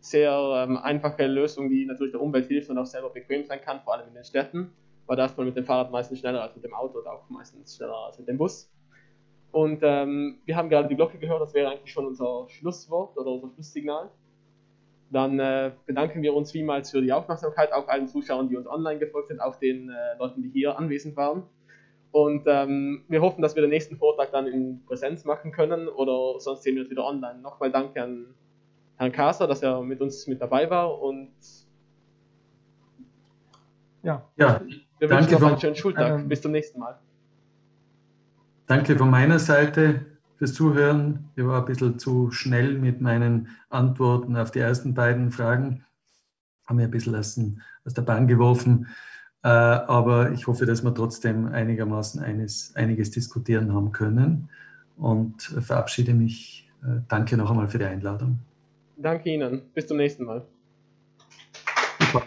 sehr ähm, einfache Lösung, die natürlich der Umwelt hilft und auch selber bequem sein kann, vor allem in den Städten, weil da ist man mit dem Fahrrad meistens schneller als mit dem Auto oder auch meistens schneller als mit dem Bus. Und ähm, wir haben gerade die Glocke gehört, das wäre eigentlich schon unser Schlusswort oder unser Schlusssignal. Dann äh, bedanken wir uns vielmals für die Aufmerksamkeit, auch allen Zuschauern, die uns online gefolgt sind, auch den äh, Leuten, die hier anwesend waren. Und ähm, wir hoffen, dass wir den nächsten Vortrag dann in Präsenz machen können oder sonst sehen wir uns wieder online. Nochmal danke an Herrn Kaser, dass er mit uns mit dabei war und ja, ja wir wünschen noch einen schönen Schultag. Ähm, Bis zum nächsten Mal. Danke von meiner Seite fürs Zuhören. Ich war ein bisschen zu schnell mit meinen Antworten auf die ersten beiden Fragen. Haben mir ein bisschen aus, aus der Bahn geworfen. Äh, aber ich hoffe, dass wir trotzdem einigermaßen eines, einiges diskutieren haben können und verabschiede mich. Äh, danke noch einmal für die Einladung. Danke Ihnen. Bis zum nächsten Mal. Super.